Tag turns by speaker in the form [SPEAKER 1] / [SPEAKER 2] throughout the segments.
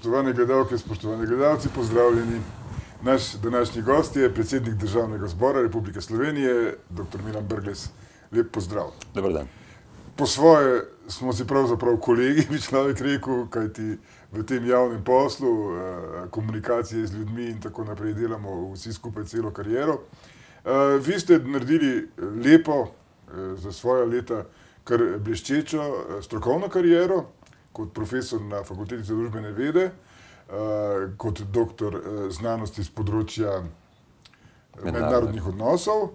[SPEAKER 1] Spoštovane gledalke, spoštovani gledalci, pozdravljeni. Naš današnji gost je predsednik Državnega zbora Republike Slovenije, dr. Milan Brgles. Lep pozdrav.
[SPEAKER 2] Dobar dan.
[SPEAKER 1] Po svoje smo si pravzaprav kolegi, bi človek rekel, kajti v tem javnem poslu, eh, komunikacije z ljudmi in tako naprej delamo vsi skupaj celo kariero. Eh, vi ste naredili lepo, eh, za svoja leta, kar bleščečo strokovno kariero, kot profesor na Fakulteti za družbene vede, kot doktor znanosti z področja mednarodnih odnosov,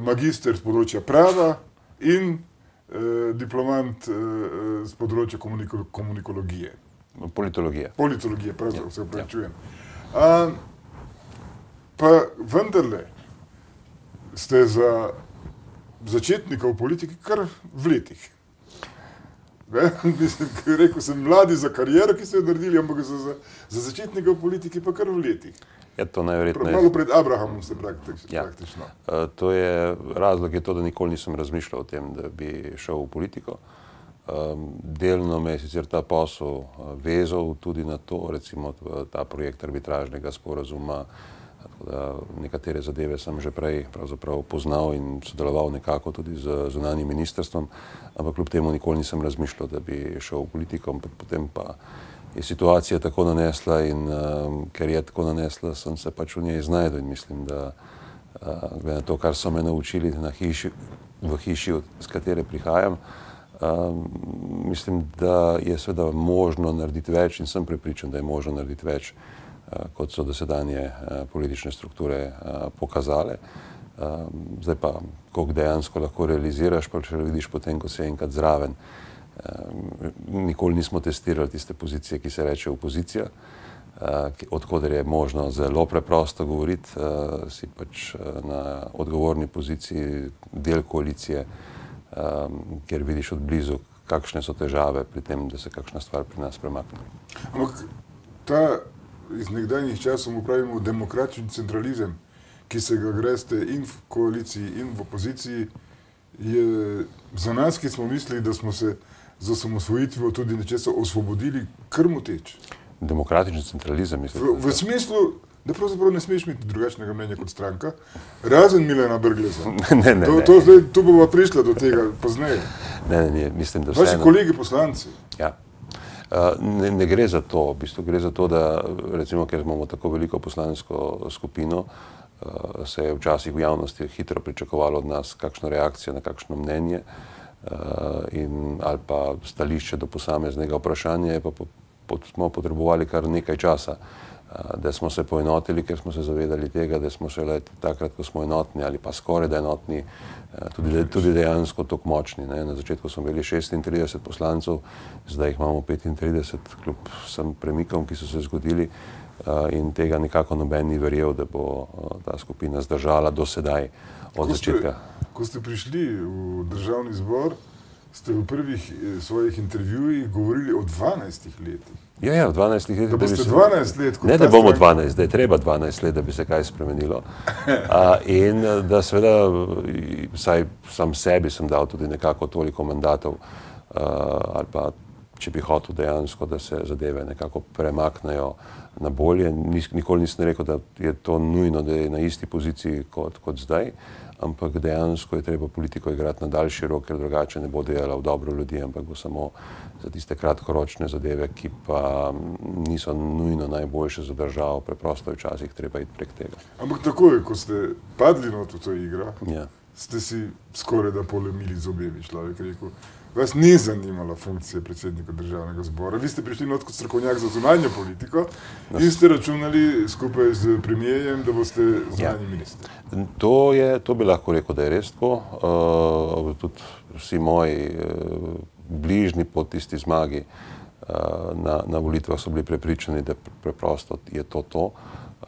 [SPEAKER 1] magister z področja prava in diplomant z področja komunikologije.
[SPEAKER 2] Politologije.
[SPEAKER 1] Politologije, pravzaprav
[SPEAKER 2] Ja,
[SPEAKER 1] se
[SPEAKER 2] ja.
[SPEAKER 1] upravičujem. A, pa vendarle ste za začetnika v politiki kar v letih. Mislim, rekel sem mladi za kariero, ki ste jo naredili, ampak za, za, za začetnika v politiki pa kar v letih.
[SPEAKER 2] Je to najverjetneje.
[SPEAKER 1] Malo pred Abrahamom ste praktič,
[SPEAKER 2] Ja.
[SPEAKER 1] praktično.
[SPEAKER 2] Eh, To je razlog, je to, da nikoli nisem razmišljal o tem, da bi šel v politiko. Um, delno me je sicer ta posel eh, vezal tudi na to, recimo ta projekt arbitražnega sporazuma, tako da nekatere zadeve sem že prej poznal in sodeloval nekako tudi z zunanjim ministrstvom, ampak kljub temu nikoli nisem razmišljal, da bi šel v politiko, potem pa je situacija tako nanesla in um, ker je tako nanesla, sem se pač v njej znašel in mislim, da uh, glede na to, kar so me naučili na hiši, v hiši, od, z katere prihajam, um, mislim, da je seveda možno narediti več in sem prepričan, da je možno narediti več, uh, kot so dosedanje uh, politične strukture uh, pokazale. Um, zdaj pa, koliko dejansko lahko realiziraš, pa če vidiš potem, ko si enkrat zraven. Nikoli nismo testirali tiste pozicije, ki se reče opozicija, odkuder je možno zelo preprosto govoriti, si pač na odgovorni poziciji del koalicije, ker vidiš od blizu, kakšne so težave pri tem, da se kakšna stvar pri nas premakne.
[SPEAKER 1] Ampak ta iz nekdanjih časov mu pravimo demokratični centralizem, ki se ga greste in v koaliciji in v opoziciji, je za nas, ki smo mislili, da smo se z osamosvojitvijo tudi nečesa osvobodili, krmoteč.
[SPEAKER 2] Demokratični centralizem, mislim.
[SPEAKER 1] V, v smislu, da pravzaprav ne smeš imeti drugačnega mnenja kot stranka, razen Milena Brgleza.
[SPEAKER 2] ne, ne,
[SPEAKER 1] To, to zdaj, tu bomo prišli do tega pozneje.
[SPEAKER 2] ne, ne, ne, mislim, da
[SPEAKER 1] Vaši
[SPEAKER 2] vseeno.
[SPEAKER 1] kolegi poslanci,
[SPEAKER 2] Ja. Ne, ne gre za to, v bistvu gre za to, da recimo, ker imamo tako veliko poslansko skupino, uh, se je včasih v javnosti hitro pričakovalo od nas kakšno reakcijo na kakšno mnenje uh, in, ali pa stališče do posameznega vprašanja, pa po, pot, smo potrebovali kar nekaj časa, da smo se poenotili, ker smo se zavedali tega, da smo šele takrat, ko smo enotni ali pa skoraj da enotni, tudi, tudi dejansko tako močni. Ne. Na začetku smo imeli 36 poslancev, zdaj jih imamo 35, kljub vsem premikom, ki so se zgodili. In tega nekako noben ni verjel, da bo ta skupina zdržala do sedaj, od
[SPEAKER 1] Ko ste,
[SPEAKER 2] začetka.
[SPEAKER 1] ko ste prišli v državni zbor, ste v prvih eh, svojih intervjujih govorili o 12 letih.
[SPEAKER 2] Ja, ja, v 12 letih.
[SPEAKER 1] Da
[SPEAKER 2] bi
[SPEAKER 1] boste
[SPEAKER 2] se-
[SPEAKER 1] 12 let, kot
[SPEAKER 2] Ne, da bomo
[SPEAKER 1] stranka.
[SPEAKER 2] 12, da je treba 12 let, da bi se kaj spremenilo. A, in eh, da seveda, eh, vsaj sam sebi sem dal tudi nekako toliko mandatov, uh, ali pa če bi hotel dejansko, da se zadeve nekako premaknejo na bolje. Nis, nikoli nisem rekel, da je to nujno, da je na isti poziciji kot, kot zdaj, ampak dejansko je treba politiko igrati na daljši rok, ker drugače ne bo delala v dobro ljudi, ampak bo samo za tiste kratkoročne zadeve, ki pa niso nujno najboljše za državo, preprosto je včasih treba iti prek tega.
[SPEAKER 1] Ampak takoj, ko ste padli v to igro,
[SPEAKER 2] Ja.
[SPEAKER 1] ste si skoraj da polemili z obemi, človek rekel. Vas ni zanimala funkcija predsednika državnega zbora. Vi ste prišli not kot strokovnjak za zunanjo politiko in ste računali skupaj z premijejem, da boste zunanji minister.
[SPEAKER 2] To, je, to bi lahko rekel, da je res tako. Uh, tudi vsi moji uh, bližnji po tisti zmagi uh, na, na volitvah so bili prepričani, da pre- preprosto je to to.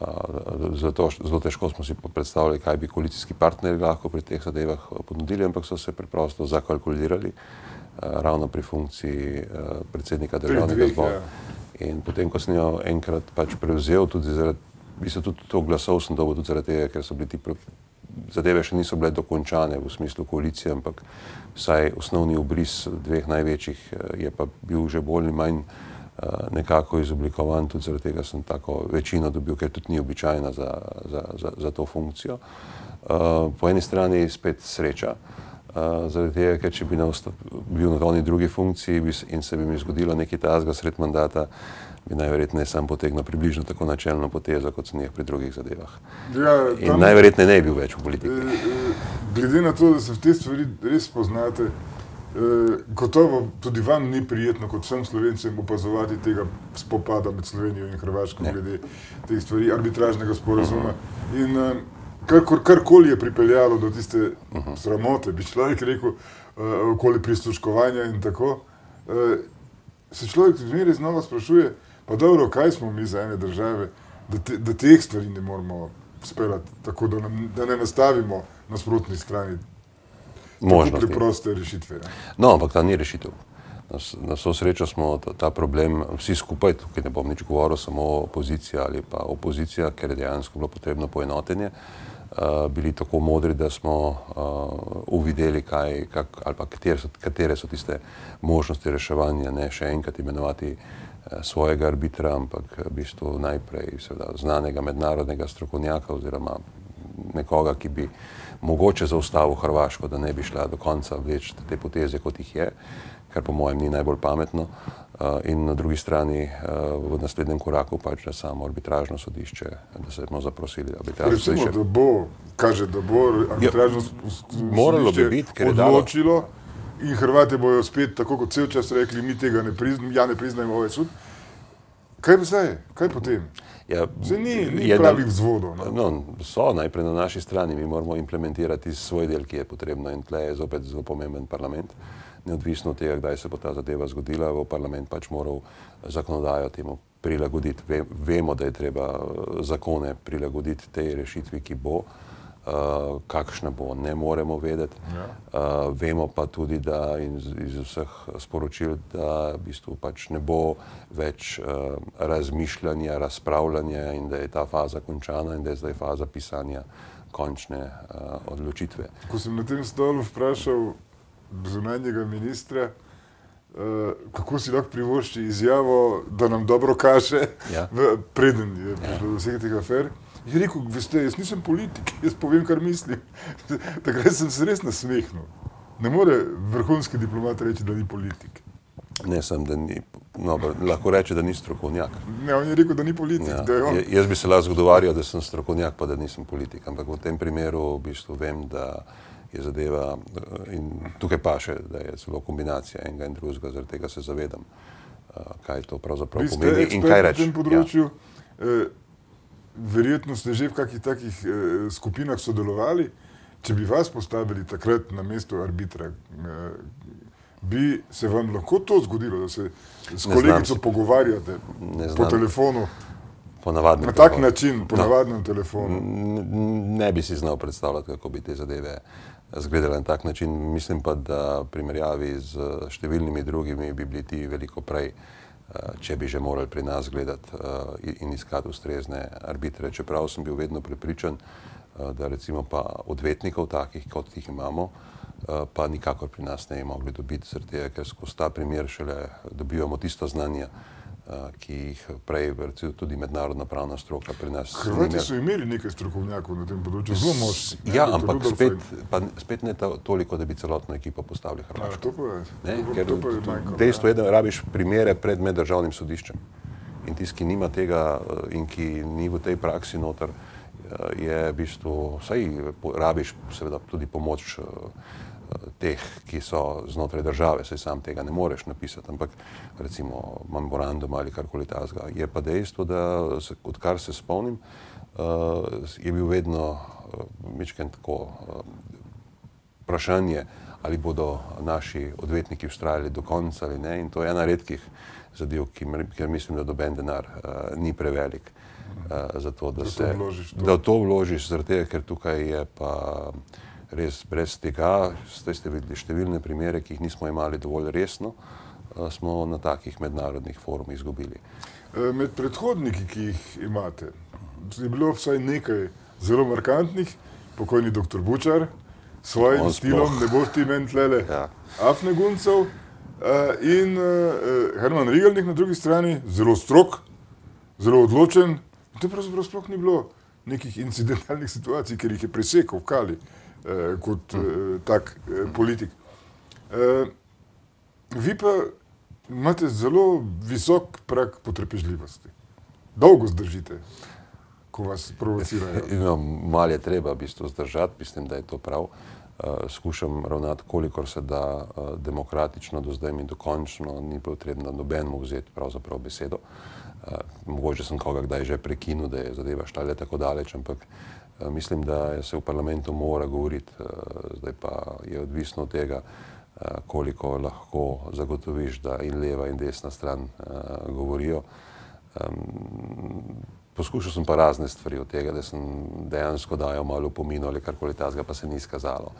[SPEAKER 2] Uh, zato, zelo težko smo si predstavljali, kaj bi koalicijski partnerji lahko pri teh zadevah ponudili, ampak so se preprosto zakalkulirali uh, ravno pri funkciji uh, predsednika državnega zbora.
[SPEAKER 1] ja.
[SPEAKER 2] In potem, ko sem jo enkrat pač prevzel, tudi zaradi, v bistvu tudi to glasov sem dobil tudi zaradi tega, ker so bili ti zadeve še niso bile dokončane v smislu koalicije, ampak vsaj osnovni obris dveh največjih eh, je pa bil že bolj ali manj nekako izoblikovan, tudi zaradi tega sem tako večino dobil, ker tudi ni običajna za, za, za, za to funkcijo. Po eni strani spet sreča, zaradi tega, ker če bi na bil na oni drugi funkciji in se bi mi zgodilo nekaj tazga sred mandata, bi najverjetneje sam potegnil približno tako načelno potezo, kot sem jih pri drugih zadevah. Ja, in tam, najverjetneje ne bi bil več v politiki. E,
[SPEAKER 1] e, glede na to, da se v te stvari res poznate, gotovo tudi vam ni prijetno, kot vsem slovencem, opazovati tega spopada med Slovenijo in Hrvaško, ne. glede teh stvari, arbitražnega sporazuma. Uh -huh. in, Karkoli kar je pripeljalo do tiste uh -huh. sramote, bi človek rekel, uh, okoli prisluškovanja in tako, uh, se človek zmeraj znova sprašuje, pa dobro, kaj smo mi za ene države, da, te, da teh stvari ne moramo speljati tako, da, nam, da ne nastavimo na sprotni strani možnosti. Preproste rešitve. Ne?
[SPEAKER 2] No, ampak ta ni rešitev. Na, vso srečo smo ta, ta problem vsi skupaj, tukaj ne bom nič govoril, samo opozicija ali pa opozicija, ker je dejansko bilo potrebno poenotenje. Uh, bili tako modri, da smo uh, uvideli, kaj, kak, ali pa katere so, katere so tiste možnosti reševanja, ne še enkrat imenovati uh, svojega arbitra, ampak v bistvu najprej seveda, znanega mednarodnega strokovnjaka oziroma nekoga, ki bi mogoče zaustavil Hrvaško, da ne bi šla do konca vleči te poteze, kot jih je, kar po mojem ni najbolj pametno. Uh, Eh, in na drugi strani eh, v naslednjem koraku pač na samo arbitražno sodišče, da se bomo zaprosili arbitražno
[SPEAKER 1] sodišče. Da bo, kaže, da bo arbitražno ja,
[SPEAKER 2] sodišče bi biti,
[SPEAKER 1] odločilo in Hrvati bojo spet, tako kot cel čas rekli, mi tega ne priznamo, ja ne priznajmo ovaj sud. Kaj bi zdaj, kaj potem? Ja, Se ni, ni pravih vzvodov.
[SPEAKER 2] No. No, so najprej na naši strani, mi moramo implementirati svoj del, ki je potrebno in tle je zopet zelo pomemben parlament. Uh, neodvisno od tega, kdaj se bo ta zadeva zgodila, bo parlament pač moral zakonodajo temu prilagoditi. Vemo, da je treba eh, zakone prilagoditi tej rešitvi, ki bo, uh, kakšna bo, ne moremo vedeti. Ja. Uh, vemo pa tudi, da iz, iz vseh sporočil, da v bistvu pač ne bo več uh, razmišljanja, razpravljanja in da je ta faza končana in da je zdaj faza pisanja končne uh, odločitve.
[SPEAKER 1] Ko sem na tem stolu vprašal, zunanjega ministra, uh, kako si lahko privošči izjavo, da nam dobro kaže, ja. v, preden je prišlo ja. do vseh teh afer. Je rekel, veste, jaz nisem politik, jaz povem, kar mislim. Takrat sem se res nasmehnil. Ne more vrhunski diplomat reči, da ni politik.
[SPEAKER 2] Ne, sem, da ni, no, lahko reče, da ni strokovnjak.
[SPEAKER 1] Ne, on je rekel, da ni politik. Ja. Da on...
[SPEAKER 2] Jaz bi se lahko zgodovarjal, da sem strokovnjak, pa da nisem politik. Ampak v tem primeru v bistvu vem, da je zadeva eh, in tukaj pa še, da je celo kombinacija enega in drugega, zaradi tega se zavedam, eh, kaj to pravzaprav pomeni in kaj reči.
[SPEAKER 1] Na tem področju, ja. eh, verjetno ste že v kakih takih eh, skupinah sodelovali, če bi vas postavili takrat na mesto arbitra, eh, bi se vam lahko to zgodilo, da se s kolegico pogovarjate po telefonu?
[SPEAKER 2] Po
[SPEAKER 1] na tak telefonu. način, po no. navadnem telefonu.
[SPEAKER 2] Ne bi si znal predstavljati, kako bi te zadeve zgledala na tak način. Mislim pa, da v primerjavi z številnimi drugimi bi bili ti veliko prej, eh, če bi že morali pri nas gledati eh, in iskati ustrezne arbitre. Čeprav sem bil vedno prepričan, eh, da recimo pa odvetnikov takih, kot jih imamo, pa nikakor pri nas ne bi mogli dobiti, ker skozi ta primer šele dobivamo tisto znanje, ki jih prej recimo, tudi mednarodna pravna stroka pri nas.
[SPEAKER 1] Hrvati so imeli nekaj strokovnjakov na tem področju, zelo močni.
[SPEAKER 2] Ja, ampak spet, pa, spet ne to, toliko, da bi celotno ekipo postavili Hrvati.
[SPEAKER 1] To pa je. Ne, to, ker, to pa je
[SPEAKER 2] manjko, dejstvo je, da rabiš primere pred meddržavnim sodiščem. In tisti, ki nima tega in ki ni v tej praksi noter, je v bistvu, saj rabiš seveda tudi pomoč teh, ki so znotraj države, saj sam tega ne moreš napisati, ampak recimo memorandum ali karkoli tasga. Je pa dejstvo, da se, odkar se spomnim, uh, je bil vedno uh, eh, mečken tako uh, vprašanje, ali bodo naši odvetniki ustrajali do konca ali ne. In to je ena redkih zadev, ker mislim, da doben denar uh, ni prevelik. Uh, zato, da, da, se, to vložiš, to. da to vložiš, zaradi tega, ker tukaj je pa uh, res brez tega, zdaj ste videli številne primere, ki jih nismo imeli dovolj resno, smo na takih mednarodnih forumih izgubili.
[SPEAKER 1] Eh, med predhodniki, ki jih imate, je bilo vsaj nekaj zelo markantnih, pokojni dr. Bučar, s svojim On stilom, sploh. ne boš ti meni tlele, ja. Afne Guncev, in uh, Herman Rigelnik na drugi strani, zelo strok, zelo odločen. To pravzaprav sploh ni bilo nekih incidentalnih situacij, ker jih je presekal v Kali uh, kot uh, tak uh, politik. Uh, vi pa imate zelo visok prak potrpežljivosti. Dolgo zdržite, ko vas provocirajo.
[SPEAKER 2] No, mal je treba v bistvu zdržati, mislim, da je to prav. Uh, skušam ravnati, kolikor se da uh, demokratično, do zdaj mi dokončno ni potrebno nobenemu vzeti pravzaprav besedo. Uh, mogoče sem koga kdaj že prekinil, da je zadeva šla le tako daleč, ampak uh, mislim, da se v parlamentu mora govoriti. Uh, zdaj pa je odvisno od tega, uh, koliko lahko zagotoviš, da in leva in desna stran govorijo. Poskušal sem pa razne stvari od tega, da sem dejansko dajal malo pomino ali karkoli tazga, pa se ni izkazalo.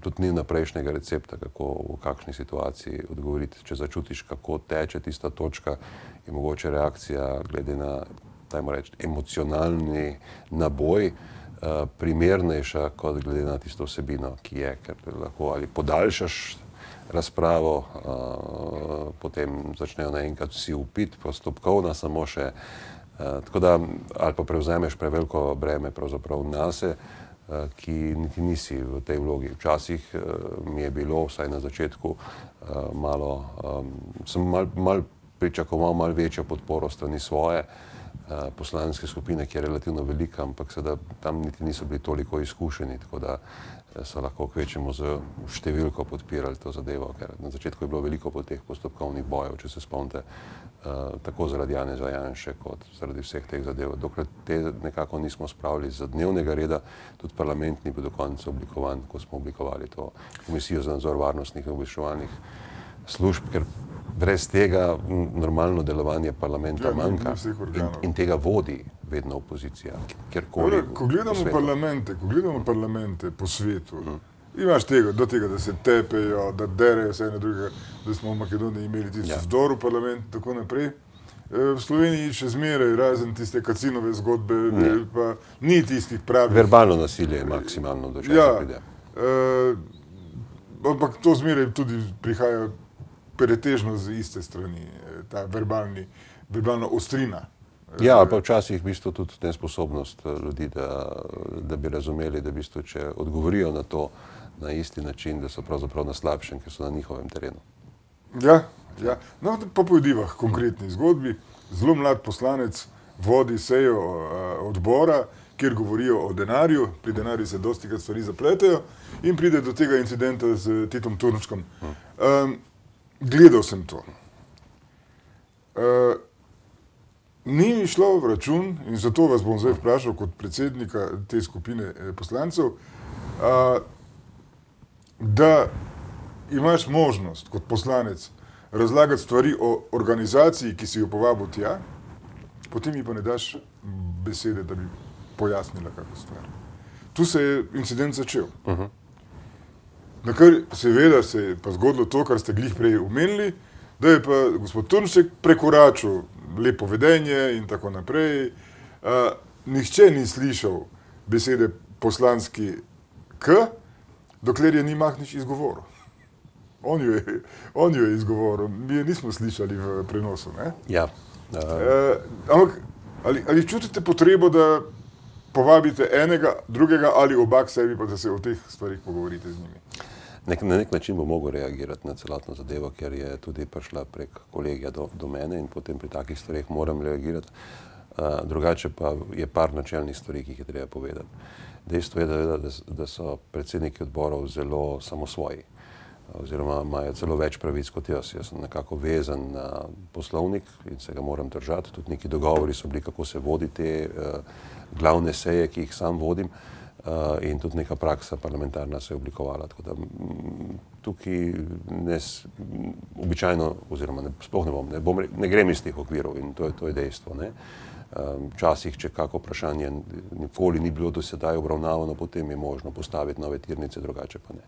[SPEAKER 2] Tudi ni naprejšnjega recepta, kako v kakšni situaciji odgovoriti. Če začutiš, kako teče tista točka, je mogoče reakcija glede na, dajmo reči, emocionalni naboj uh, primernejša kot glede na tisto vsebino, ki je, ker lahko ali podaljšaš razpravo, uh, potem začnejo naenkrat vsi upiti, postopkovna samo še uh, Eh, tako da ali pa prevzameš preveliko breme pravzaprav nase, uh, ki niti nisi v tej vlogi. Včasih uh, mi je bilo, vsaj na začetku, uh, malo, um, sem mal, mal pričakoval mal večjo podporo strani svoje uh, poslanske skupine, ki je relativno velika, ampak seveda tam niti niso bili toliko izkušeni, tako da so lahko kvečemo z številko podpirali to zadevo, ker na začetku je bilo veliko po teh postopkovnih bojev, če se spomnite, uh, tako zaradi Janeza Janše, kot zaradi vseh teh zadev. Dokler te nekako nismo spravili z dnevnega reda, tudi parlament ni bil do konca oblikovan, ko smo oblikovali to komisijo za nadzor varnostnih in obveščevalnih služb, ker brez tega normalno delovanje parlamenta ja, manjka in, in tega vodi vedno opozicija.
[SPEAKER 1] Kole, ko, gledamo parlamente, ko gledamo parlamente po svetu, hmm. imaš tega, do tega, da se tepejo, da derejo vse na drugega, da smo v Makedoniji imeli tisti ja. vdor v parlament in tako naprej. E, v Sloveniji še zmeraj, razen tiste kacinove zgodbe, ne. pa ni tistih pravih.
[SPEAKER 2] Verbalno nasilje je maksimalno doživljeno. Ja,
[SPEAKER 1] uh, ampak to zmeraj tudi prihaja pretežno z iste strani, e, ta verbalni, verbalna ostrina.
[SPEAKER 2] Ja, pa včasih v bistvu tudi nesposobnost e, ljudi, da, da bi razumeli, da v bistvu, če odgovorijo na to na isti način, da so pravzaprav na slabšem, ker so na njihovem terenu.
[SPEAKER 1] Ja, ja. No, pa pojdiva k konkretni zgodbi. Zelo mlad poslanec vodi sejo odbora, kjer govorijo o denarju, pri denarju se dosti krat stvari zapletejo in pride do tega incidenta z Titom Turnočkom. Um, gledal sem to. Uh, ni mi šlo v račun, in zato vas bom zdaj vprašal kot predsednika te skupine eh, poslancev, uh, da imaš možnost kot poslanec razlagati stvari o organizaciji, ki si jo povabil tja, potem mi pa ne daš besede, da bi pojasnila kakšno stvar. Tu se je incident začel. Uh -huh. Na kar seveda se je pa zgodilo to, kar ste glih prej omenili, da je pa gospod Turnšek prekoračil lepo vedenje in tako naprej. Uh, nihče ni slišal besede poslanski K, dokler je ni Mahnič izgovoril. On jo je, on jo je izgovoril, mi je nismo slišali v prenosu.
[SPEAKER 2] Ja.
[SPEAKER 1] Uh, ampak ali, ali čutite potrebo, da povabite enega, drugega ali oba k sebi, pa da se o teh stvarih pogovorite z njimi?
[SPEAKER 2] Nek, na nek način bo mogel reagirati na celotno zadevo, ker je tudi prišla prek kolegija do, do mene in potem pri takih stvarih moram reagirati. Uh, drugače pa je par načelnih stvari, ki jih je treba povedati. Dejstvo je, da, da, da so predsedniki odborov zelo samosvoji oziroma imajo celo več pravic kot jaz. Jaz sem nekako vezan na poslovnik in se ga moram držati. Tudi neki dogovori so bili, kako se vodi te uh, glavne seje, ki jih sam vodim. Uh, in tudi neka praksa parlamentarna se je oblikovala. Da, tukaj ne, običajno, oziroma ne, sploh ne bom, ne, bom, ne grem iz teh okvirov in to je, to je dejstvo. Ne. Včasih, če kako vprašanje nikoli ni bilo do sedaj obravnavano, potem je možno postaviti nove tirnice, drugače pa ne.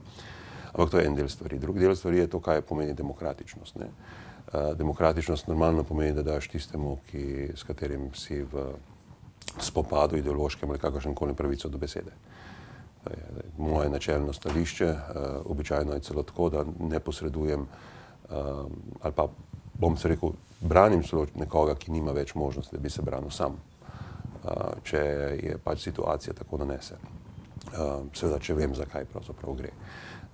[SPEAKER 2] Ampak to je en del stvari. Drugi del stvari je to, kaj pomeni demokratičnost. Ne. Demokratičnost normalno pomeni, da daš tistemu, ki, s katerim si v spopadu ideološkem ali kakršen koli pravico do besede. Moje načelno stališče, običajno je celo tako, da ne posredujem ali pa bom se rekel, branim celo nekoga, ki nima več možnosti, da bi se branil sam, če je pač situacija tako nanese. Seveda, če vem, zakaj pravzaprav gre.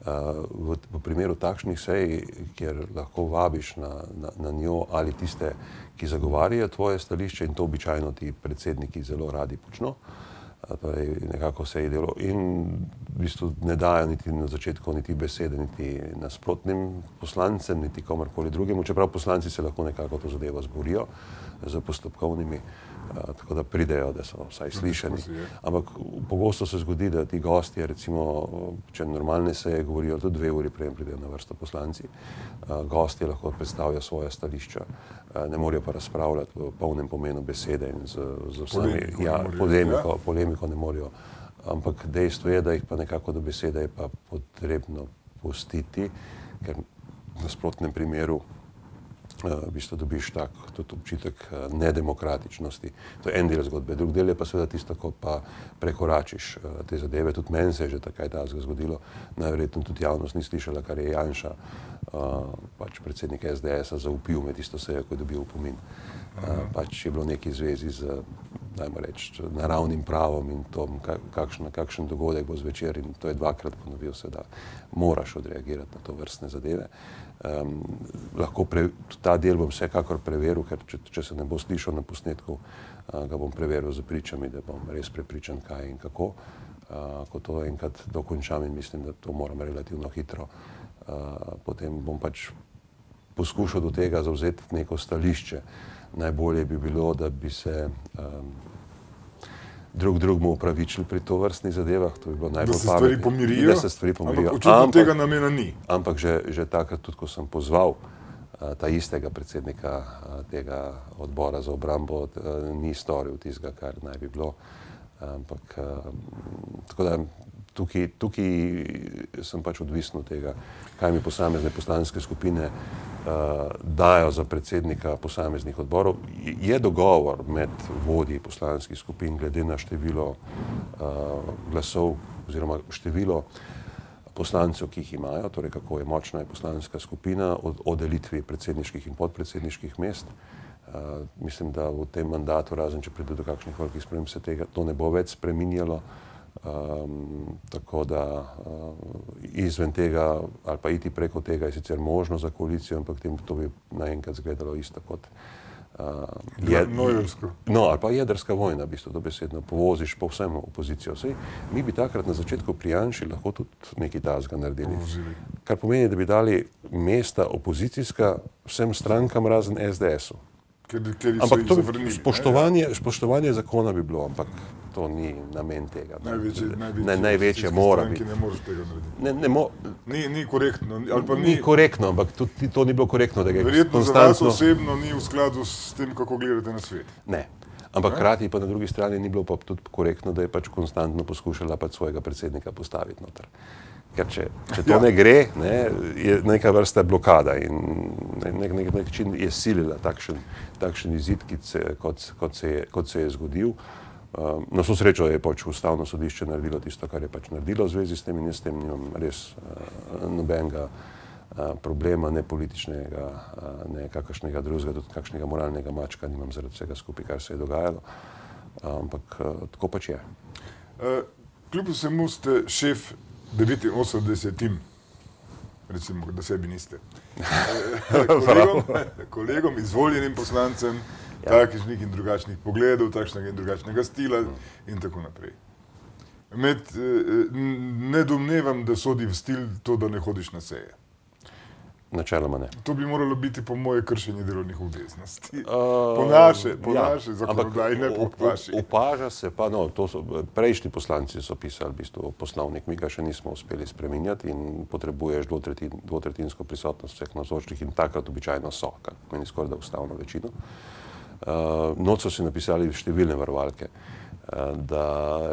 [SPEAKER 2] V, v primeru takšnih sej, kjer lahko vabiš na, na, na njo ali tiste, ki zagovarjajo tvoje stališče in to običajno ti predsedniki zelo radi počno, torej nekako se je delo in v bistvu ne dajo niti na začetku niti besede, niti nasprotnim poslancem, niti komorkoli drugemu, čeprav poslanci se lahko nekako to zadevo zborijo z postopkovnimi tako da pridejo, da so vsaj slišani. Ampak pogosto se zgodi, da ti gostje, recimo, če normalne seje govorijo, tudi dve uri prej pridejo na vrsto poslanci, gostje lahko predstavijo svoje stališča, ne morejo pa razpravljati v polnem pomenu besede in z, z vsemi, polemiko, ja, polemiko, polemiko ne morejo. Ampak dejstvo je, da jih pa nekako do besede je pa potrebno pustiti, ker v nasprotnem primeru v bistvu dobiš tak tudi občutek eh, nedemokratičnosti. To je en del zgodbe. Drug del je pa seveda tisto, ko pa prekoračiš eh, te zadeve. Tudi meni se je že takaj ta zgodilo. Najverjetno tudi javnost ni slišala, kar je Janša, eh, pač predsednik SDS-a, zaupil med tisto sejo, ko je dobil opomin. Pač je bilo nekaj zvezi z, dajmo reči, naravnim pravom in tom, kakšen, kakšen dogodek bo zvečer in to je dvakrat ponovil se, da moraš odreagirati na to vrstne zadeve. Um, lahko pre, ta del bom vsekakor preveril, ker če, če se ne bo slišal na posnetku, uh, ga bom preveril z pričami, da bom res prepričan, kaj in kako. Uh, ko to enkrat dokončam in mislim, da to moram relativno hitro, uh, potem bom pač poskušal do tega zauzeti neko stališče. Najbolje bi bilo, da bi se um, drug drugemu upravičili pri to vrstnih zadevah. To bi bilo najbolj pametno.
[SPEAKER 1] Da se stvari pomirijo.
[SPEAKER 2] Da se stvari pomirijo.
[SPEAKER 1] Ampak očitno tega namena ni.
[SPEAKER 2] Ampak že, že takrat, tudi ko sem pozval uh, ta istega predsednika uh, tega odbora za obrambo, uh, ni storil tistega, kar naj bi bilo. Ampak tako da tukaj, tukaj sem pač odvisen od tega, kaj mi posamezne poslanske skupine uh, dajo za predsednika posameznih odborov. Je dogovor med vodji poslanskih skupin glede na število uh, glasov oziroma število poslancev, ki jih imajo, torej kako je močna je poslanska skupina o delitvi predsedniških in podpredsedniških mest. Uh, mislim, da v tem mandatu, razen če pride do kakšnih velikih sprememb, se tega to ne bo več spreminjalo. Uh, Um, tako da uh, izven tega ali pa iti preko tega je sicer možno za koalicijo, ampak tem to bi naenkrat izgledalo isto kot uh,
[SPEAKER 1] jed, jedrska.
[SPEAKER 2] No, ali pa jedrska vojna, v bistvu dobesedno povoziš povsem opozicijo. Sej, mi bi takrat na začetku pri Janši lahko tudi nekaj tazga naredili. Povozili. Kar pomeni, da bi dali mesta opozicijska vsem strankam razen SDS-u.
[SPEAKER 1] Ker, ker ampak to zavrnili,
[SPEAKER 2] spoštovanje, spoštovanje zakona bi bilo, ampak to ni namen tega.
[SPEAKER 1] Največje, največje,
[SPEAKER 2] ne, največje mora biti.
[SPEAKER 1] Ne moreš tega narediti.
[SPEAKER 2] Ne, ne mo
[SPEAKER 1] ni, ni korektno.
[SPEAKER 2] Ni, ni korektno, ampak tudi to ni bilo korektno, da ga je
[SPEAKER 1] Verjetno konstantno. Verjetno osebno ni v skladu s tem, kako gledate na svet.
[SPEAKER 2] Ne. Ampak hkrati pa na drugi strani ni bilo pa tudi korektno, da je pač konstantno poskušala pač svojega predsednika postaviti noter. Ker če, če to ja. ne gre, ne, je neka vrsta blokada in na nek, nek, nek način je silila takšen, takšen izid, se, kot, kot, se je, kot se je zgodil. Um, na vso srečo je pač ustavno sodišče naredilo tisto, kar je pač naredilo v zvezi s tem in jaz s tem nimam res uh, nobenega uh, problema, ne političnega, ne kakršnega drugega, tudi kakšnega moralnega mačka nimam zaradi vsega skupaj, kar se je dogajalo. Ampak tako pač je.
[SPEAKER 1] Kljub vsemu ste šef 89, recimo, da sebi niste. kolegom, kolegom, izvoljenim poslancem, ja. takšnih in drugačnih pogledov, takšnega in drugačnega stila in tako naprej. Med, eh, ne domnevam, da sodi v stil to, da ne hodiš na seje.
[SPEAKER 2] Načeloma ne.
[SPEAKER 1] To bi moralo biti po moje kršenje delovnih obveznosti. Uh, po naše, po ja, naše zakonodaje, ne po vaši.
[SPEAKER 2] Opaža se pa, no, to so, prejšnji poslanci so pisali v bistvu poslovnik, mi ga še nismo uspeli spreminjati in potrebuješ dvotretin, dvotretinsko prisotnost vseh nazočnih in takrat običajno so, kar meni skoraj da ustavno večino. Uh, noč so si napisali številne varovalke. Uh, da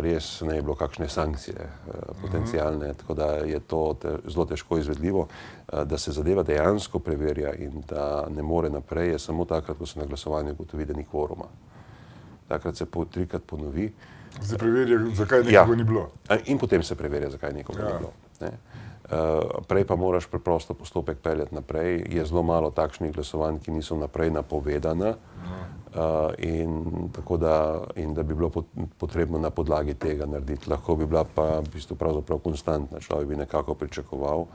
[SPEAKER 2] res ne bi bilo kakšne sankcije eh, potencijalne, tako da je to te, zelo težko izvedljivo, eh, da se zadeva dejansko preverja in da ne more naprej, je samo takrat, ko se na glasovanju ugotovi, da ni kvoruma. takrat se po trikrat ponovi.
[SPEAKER 1] Zdaj preverja, zakaj nekoga ja. ni bilo.
[SPEAKER 2] In potem se preverja, zakaj nekoga ja. ni bilo. Ne? Uh, prej pa moraš preprosto postopek peljati naprej. Je zelo malo takšnih glasovanj, ki niso naprej napovedana. Uh, in, da, in da bi bilo potrebno na podlagi tega narediti. Lahko bi bila pa v bistvu konstantna. Človek bi nekako pričakoval, uh,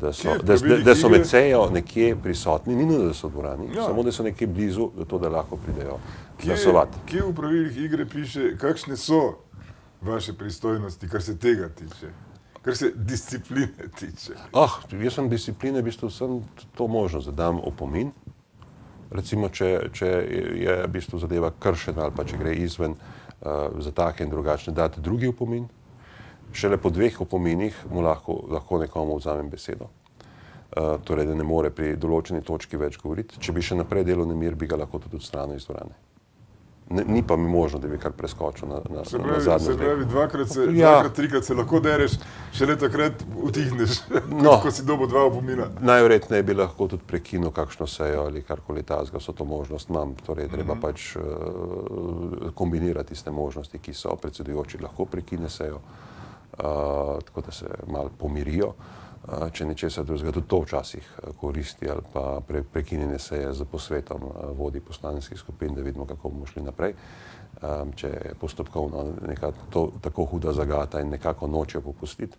[SPEAKER 2] da, so, da, da, da so med sejo nekje prisotni, ni nujno, da so v dvorani, ja. samo da so nekje blizu, zato da lahko pridejo glasovati.
[SPEAKER 1] Kje v pravilih igre piše, kakšne so vaše pristojnosti, kar se tega tiče? Kar se discipline tiče.
[SPEAKER 2] Oh, jaz sem discipline, v bistvu sem to možno, da dam opomin. Recimo, če, če je v bistvu zadeva kršena ali pa če gre izven uh, za take in drugačne, dati drugi opomin. Šele po dveh opominih mu lahko, lahko nekomu vzamem besedo. Uh, torej, da ne more pri določeni točki več govoriti. Če bi še naprej delal nemir, bi ga lahko tudi odstranil iz dvorane. Ne, ni pa mi možno, da bi kar preskočil na, na,
[SPEAKER 1] se pravi,
[SPEAKER 2] na zadnji.
[SPEAKER 1] Se pravi, dvakrat, se, ja. dvakrat, trikrat se lahko dereš, šele takrat utihneš, no, ko si dobo dva opomina.
[SPEAKER 2] Najverjetneje bi lahko tudi prekinil kakšno sejo ali karkoli tazga, so to možnost imam. Torej, treba mm -hmm. pač uh, kombinirati te možnosti, ki so predsedujoči lahko prekine sejo, uh, tako da se malo pomirijo. Uh, če nečesa drugega, tudi to včasih koristi ali pa pre, prekinjene seje z posvetom vodi poslanskih skupin, da vidimo, kako bomo šli naprej. Um, če je postopkovno to, tako huda zagata in nekako nočejo popustiti.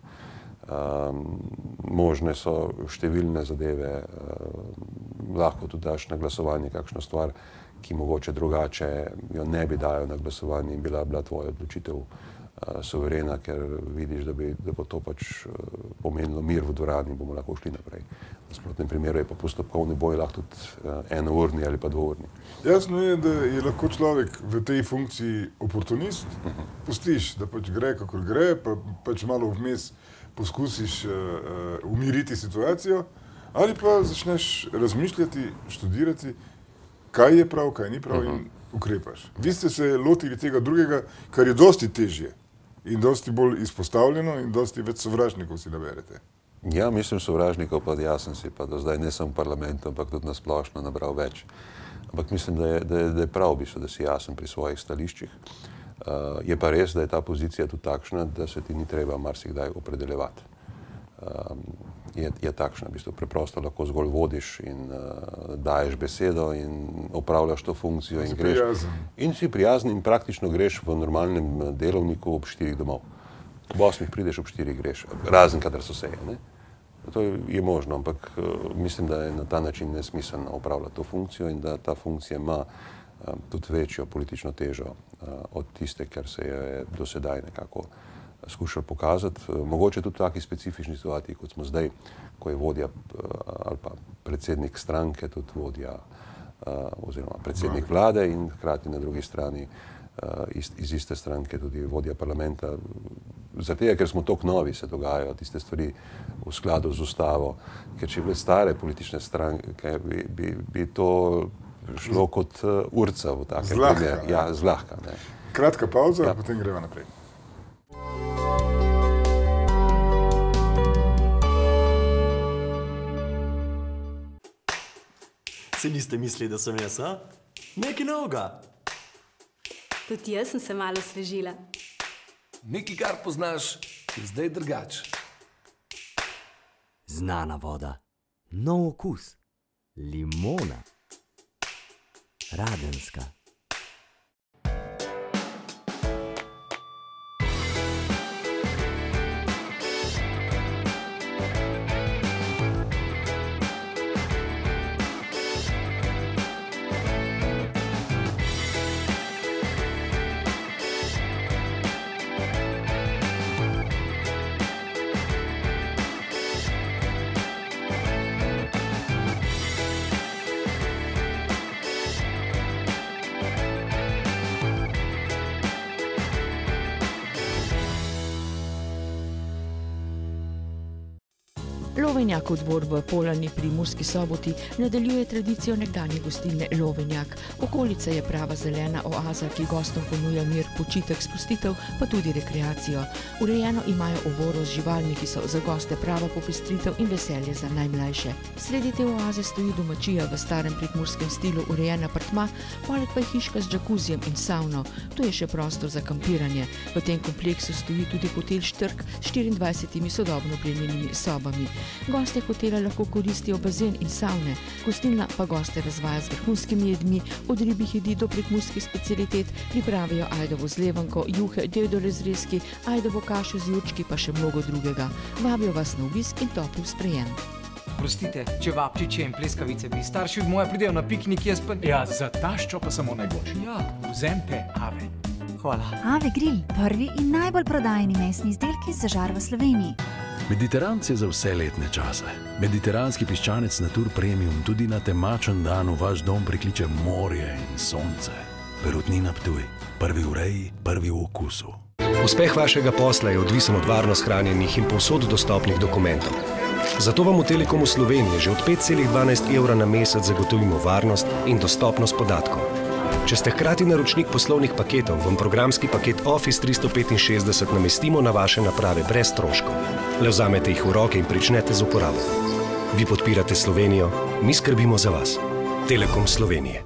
[SPEAKER 2] Um, možne so številne zadeve, um, lahko tudi daš na glasovanje kakšno stvar, ki mogoče drugače jo ne bi dajal na glasovanje in bila, bila tvoja odločitev suverena, ker vidiš, da, bi, da bo to pač pomenilo mir v dvorani in bomo lahko šli naprej. V nasprotnem primeru je pa postopkovni boj lahko tudi enourni ali pa dvourni.
[SPEAKER 1] Jasno je, da je lahko človek v tej funkciji oportunist, uh -huh. pustiš, da pač gre, kako gre, pa pač malo vmes poskusiš uh, uh, umiriti situacijo, ali pa začneš razmišljati, študirati, kaj je prav, kaj ni prav uh -huh. ukrepaš. Vi ste se lotili tega drugega, kar je dosti težje in dosti bolj izpostavljeno, in dosti več sovražnikov si naberete.
[SPEAKER 2] Ja, mislim, sovražnikov, pa jaz sem si pa do zdaj ne samo v parlamentu, ampak tudi na splošno nabral več. Ampak mislim, da je, da je, da je prav, v bistvu, da si jasen pri svojih stališčih. Uh, je pa res, da je ta pozicija tudi takšna, da se ti ni treba marsikdaj opredeljevati. Um, je, je takšna, v bistvu preprosto lahko zgolj vodiš in uh, daješ besedo in opravljaš to funkcijo. In, greš, in si prijazen in praktično greš v normalnem eh, delovniku ob štirih domov. V osmih prideš ob štirih greš, razen kadar so seje. Ne? To je možno, ampak uh, mislim, da je na ta način nesmiselno opravljati to funkcijo in da ta funkcija ima um, tudi večjo politično težo uh, od tiste, kar se je do sedaj nekako uh, skušali pokazati. Eh, mogoče tudi v takih specifičnih situacijah, kot smo zdaj, ko je vodja eh, ali pa predsednik stranke, tudi vodja eh, oziroma predsednik vlade in hkrati na drugi strani iz, iz iste stranke tudi vodja parlamenta. Zato, ker smo tako novi, se dogajajo tiste stvari v skladu z ustavo, ker če bi bile stare politične stranke, bi, bi, bi to šlo kot urca v takem primeru. Ja, zlahka. Ne.
[SPEAKER 1] Kratka pauza, ja. potem gremo naprej.
[SPEAKER 3] Se niste mislili, da sem jaz, a? Nekaj novega.
[SPEAKER 4] Tudi jaz sem se malo svežila.
[SPEAKER 3] Nekaj, kar poznaš, je zdaj drugače.
[SPEAKER 5] Znana voda, nov okus, limona, radenska.
[SPEAKER 6] Lovenjakov dvor v Polani pri Murski soboti nadaljuje tradicijo nekdanje gostilne Lovenjak. Okolica je prava zelena oaza, ki gostom ponuja mir, počitek, spustitev, pa tudi rekreacijo. Urejeno imajo ovoro z živalmi, ki so za goste prava popestritev in veselje za najmlajše. Sredi te oaze stoji domačija v starem pridmurskem stilu urejena partma, poleg pa je hiška z džakuzijem in savno. Tu je še prostor za kampiranje. V tem kompleksu stoji tudi hotel Štrk s 24 sodobno opremljenimi sobami. Goste hotela lahko koristijo bazen in savne, gostilna pa goste razvaja z vrhunskimi jedmi, od ribjih jedi do prekmurskih specialitet, pripravijo ajdovo zlevanko, juhe, dedole zrezki, ajdovo kašo z jurčki, pa še mnogo drugega. Vabijo vas na obisk in topel sprejem.
[SPEAKER 7] Prostite, če vapčiče in pleskavice bi starši moja pridejo na piknik, jaz pa...
[SPEAKER 8] Ja, za taščo pa samo najboljši.
[SPEAKER 7] Ja,
[SPEAKER 8] Vzemite ave.
[SPEAKER 7] hvala.
[SPEAKER 9] Ave Grill, prvi in najbolj prodajeni mesni izdelki za žar v Sloveniji.
[SPEAKER 10] Mediteranci za vse letne čase. Mediteranski piščanec Natur Premium tudi na temačen dan v vaš dom prikliče morje in sonce. Perutnina Ptuj, prvi v reji, prvi v okusu.
[SPEAKER 11] Uspeh vašega posla je odvisen od varno shranjenih in povsod dostopnih dokumentov. Zato vam v Telekomu Slovenije že od 5,12 evra na mesec zagotovimo varnost in dostopnost podatkov. Če ste hkrati naročnik poslovnih paketov, vam programski paket Office 365 namestimo na vaše naprave brez stroškov. Le vzamete jih v roke in pričnete z uporabo. Vi podpirate Slovenijo, mi skrbimo za vas. Telekom Slovenije.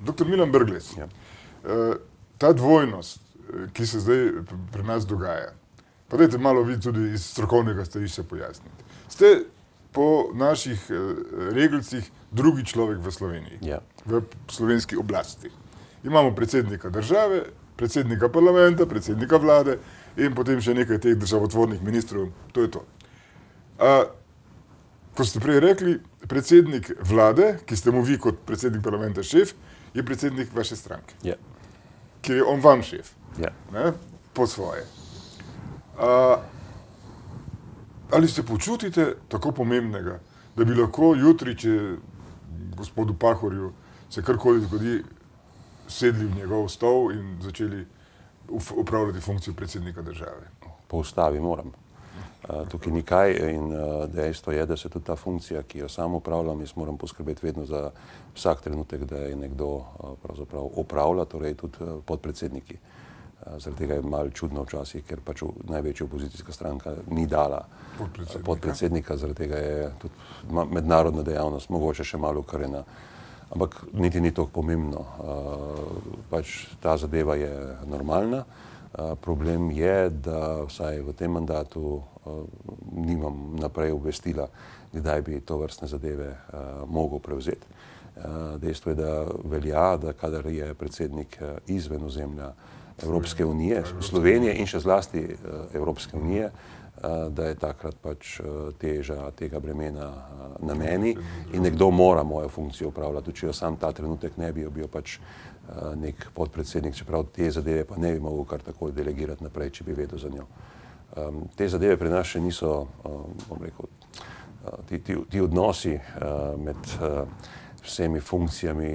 [SPEAKER 1] Doktor Milan Brglec,
[SPEAKER 2] Ja.
[SPEAKER 1] eh, ta dvojnost, eh, ki se zdaj pri nas dogaja, pa dajte malo vi tudi iz strokovnega stališča pojasniti. Ste po naših eh, regelcih drugi človek v Sloveniji,
[SPEAKER 2] Ja.
[SPEAKER 1] v slovenski oblasti. Imamo predsednika države, predsednika parlamenta, predsednika vlade in potem še nekaj teh državotvornih ministrov, to je to. A, kot ste prej rekli, predsednik vlade, ki ste mu vi kot predsednik parlamenta šef, je predsednik vaše stranke,
[SPEAKER 2] Ja.
[SPEAKER 1] ker je on vam šef,
[SPEAKER 2] Ja.
[SPEAKER 1] ne, po svoje. A, ali se počutite tako pomembnega, da bi lahko jutri, če gospodu Pahorju se karkoli zgodi, sedli v njegov stol in začeli upravljati funkcijo predsednika države?
[SPEAKER 2] po ustavi moram. Uh, tukaj ni kaj in uh, dejstvo je, da se tudi ta funkcija, ki jo sam upravljam, jaz moram poskrbeti vedno za vsak trenutek, da je nekdo uh, pravzaprav upravlja, torej tudi podpredsedniki. Zaradi tega je malo čudno včasih, ker pač največja opozicijska stranka ni dala
[SPEAKER 1] Podpredsednika.
[SPEAKER 2] podpredsednika, zaradi tega je tudi mednarodna dejavnost mogoče še malo ukrena. Ampak niti ni tako pomembno. Uh, pač ta zadeva je normalna. Uh, problem je, da vsaj v tem mandatu uh, nimam naprej obvestila, kdaj bi to vrstne zadeve uh, mogel prevzeti. Uh, dejstvo je, da velja, da kadar je predsednik uh, izven ozemlja Evropske unije, Slovenije in še zlasti uh, Evropske unije, uh, da je takrat pač teža tega bremena na meni in nekdo mora mojo funkcijo upravljati. Če jo sam ta trenutek ne bi, jo bi jo pač nek podpredsednik, čeprav te zadeve pa ne bi mogel kar tako delegirati naprej, če bi vedel za njo. Te zadeve pri nas še niso, bom rekel, ti, ti, ti odnosi med vsemi funkcijami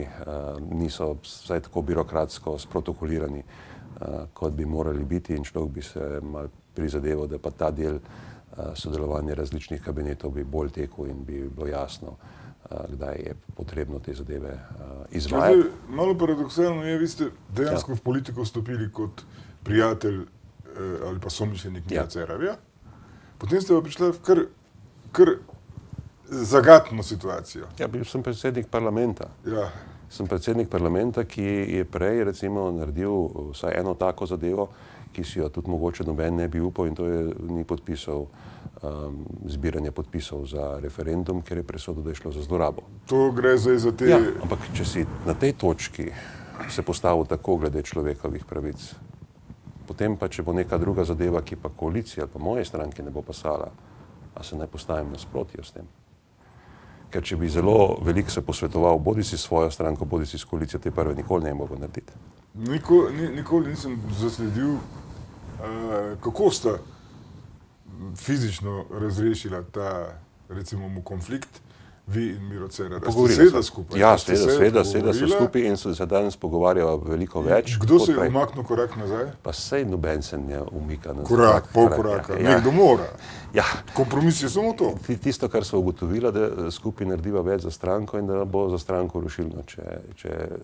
[SPEAKER 2] niso vsaj tako birokratsko sprotokolirani, kot bi morali biti in človek bi se mal prizadeval, da pa ta del uh, sodelovanja različnih kabinetov bi bolj tekel in bi bilo jasno, uh, kdaj je potrebno te zadeve uh, izvajati.
[SPEAKER 1] Zdaj, malo paradoksalno je, vi ste dejansko ja. v politiko vstopili kot prijatelj eh, ali pa somišljenik Mira
[SPEAKER 2] Ja.
[SPEAKER 1] ja. Cerarja, potem ste pa prišli v kar, kar zagatno situacijo.
[SPEAKER 2] Ja, bil sem predsednik parlamenta.
[SPEAKER 1] Ja.
[SPEAKER 2] Sem predsednik parlamenta, ki je prej recimo naredil vsaj eno tako zadevo, ki si jo tudi mogoče noben ne bi upal in to je ni podpisal um, zbiranje podpisov za referendum, ker je presodil, da je šlo za zlorabo.
[SPEAKER 1] To gre zdaj za te.
[SPEAKER 2] Ja, ampak če si na tej točki se postavil tako glede človekovih pravic, potem pa če bo neka druga zadeva, ki pa koalicija ali pa moje stranke ne bo pasala, a se naj postavim nasprotjo s tem. Ker če bi zelo veliko se posvetoval, bodi si s svojo stranko, bodi si s koalicijo, te prve nikoli ne bi mogel narediti.
[SPEAKER 1] Niko, ni, nikoli nisem zasledil, uh, kako sta fizično razrešila ta, recimo, mu konflikt vi in Miro Cerar. Seveda skupaj.
[SPEAKER 2] Ja, seveda,
[SPEAKER 1] se
[SPEAKER 2] seveda, seveda so skupaj in so se danes pogovarjali veliko več.
[SPEAKER 1] Kdo
[SPEAKER 2] kot
[SPEAKER 1] se je umaknil korak nazaj?
[SPEAKER 2] Pa sej noben se ne umika nazaj.
[SPEAKER 1] Korak, pol
[SPEAKER 2] Korak,
[SPEAKER 1] koraka.
[SPEAKER 2] ja.
[SPEAKER 1] Nekdo mora.
[SPEAKER 2] Ja.
[SPEAKER 1] Kompromis je samo to.
[SPEAKER 2] Ti- Tisto, kar smo ugotovili, da eh, skupaj narediva več za stranko in da bo za stranko rušilno, če, če eh,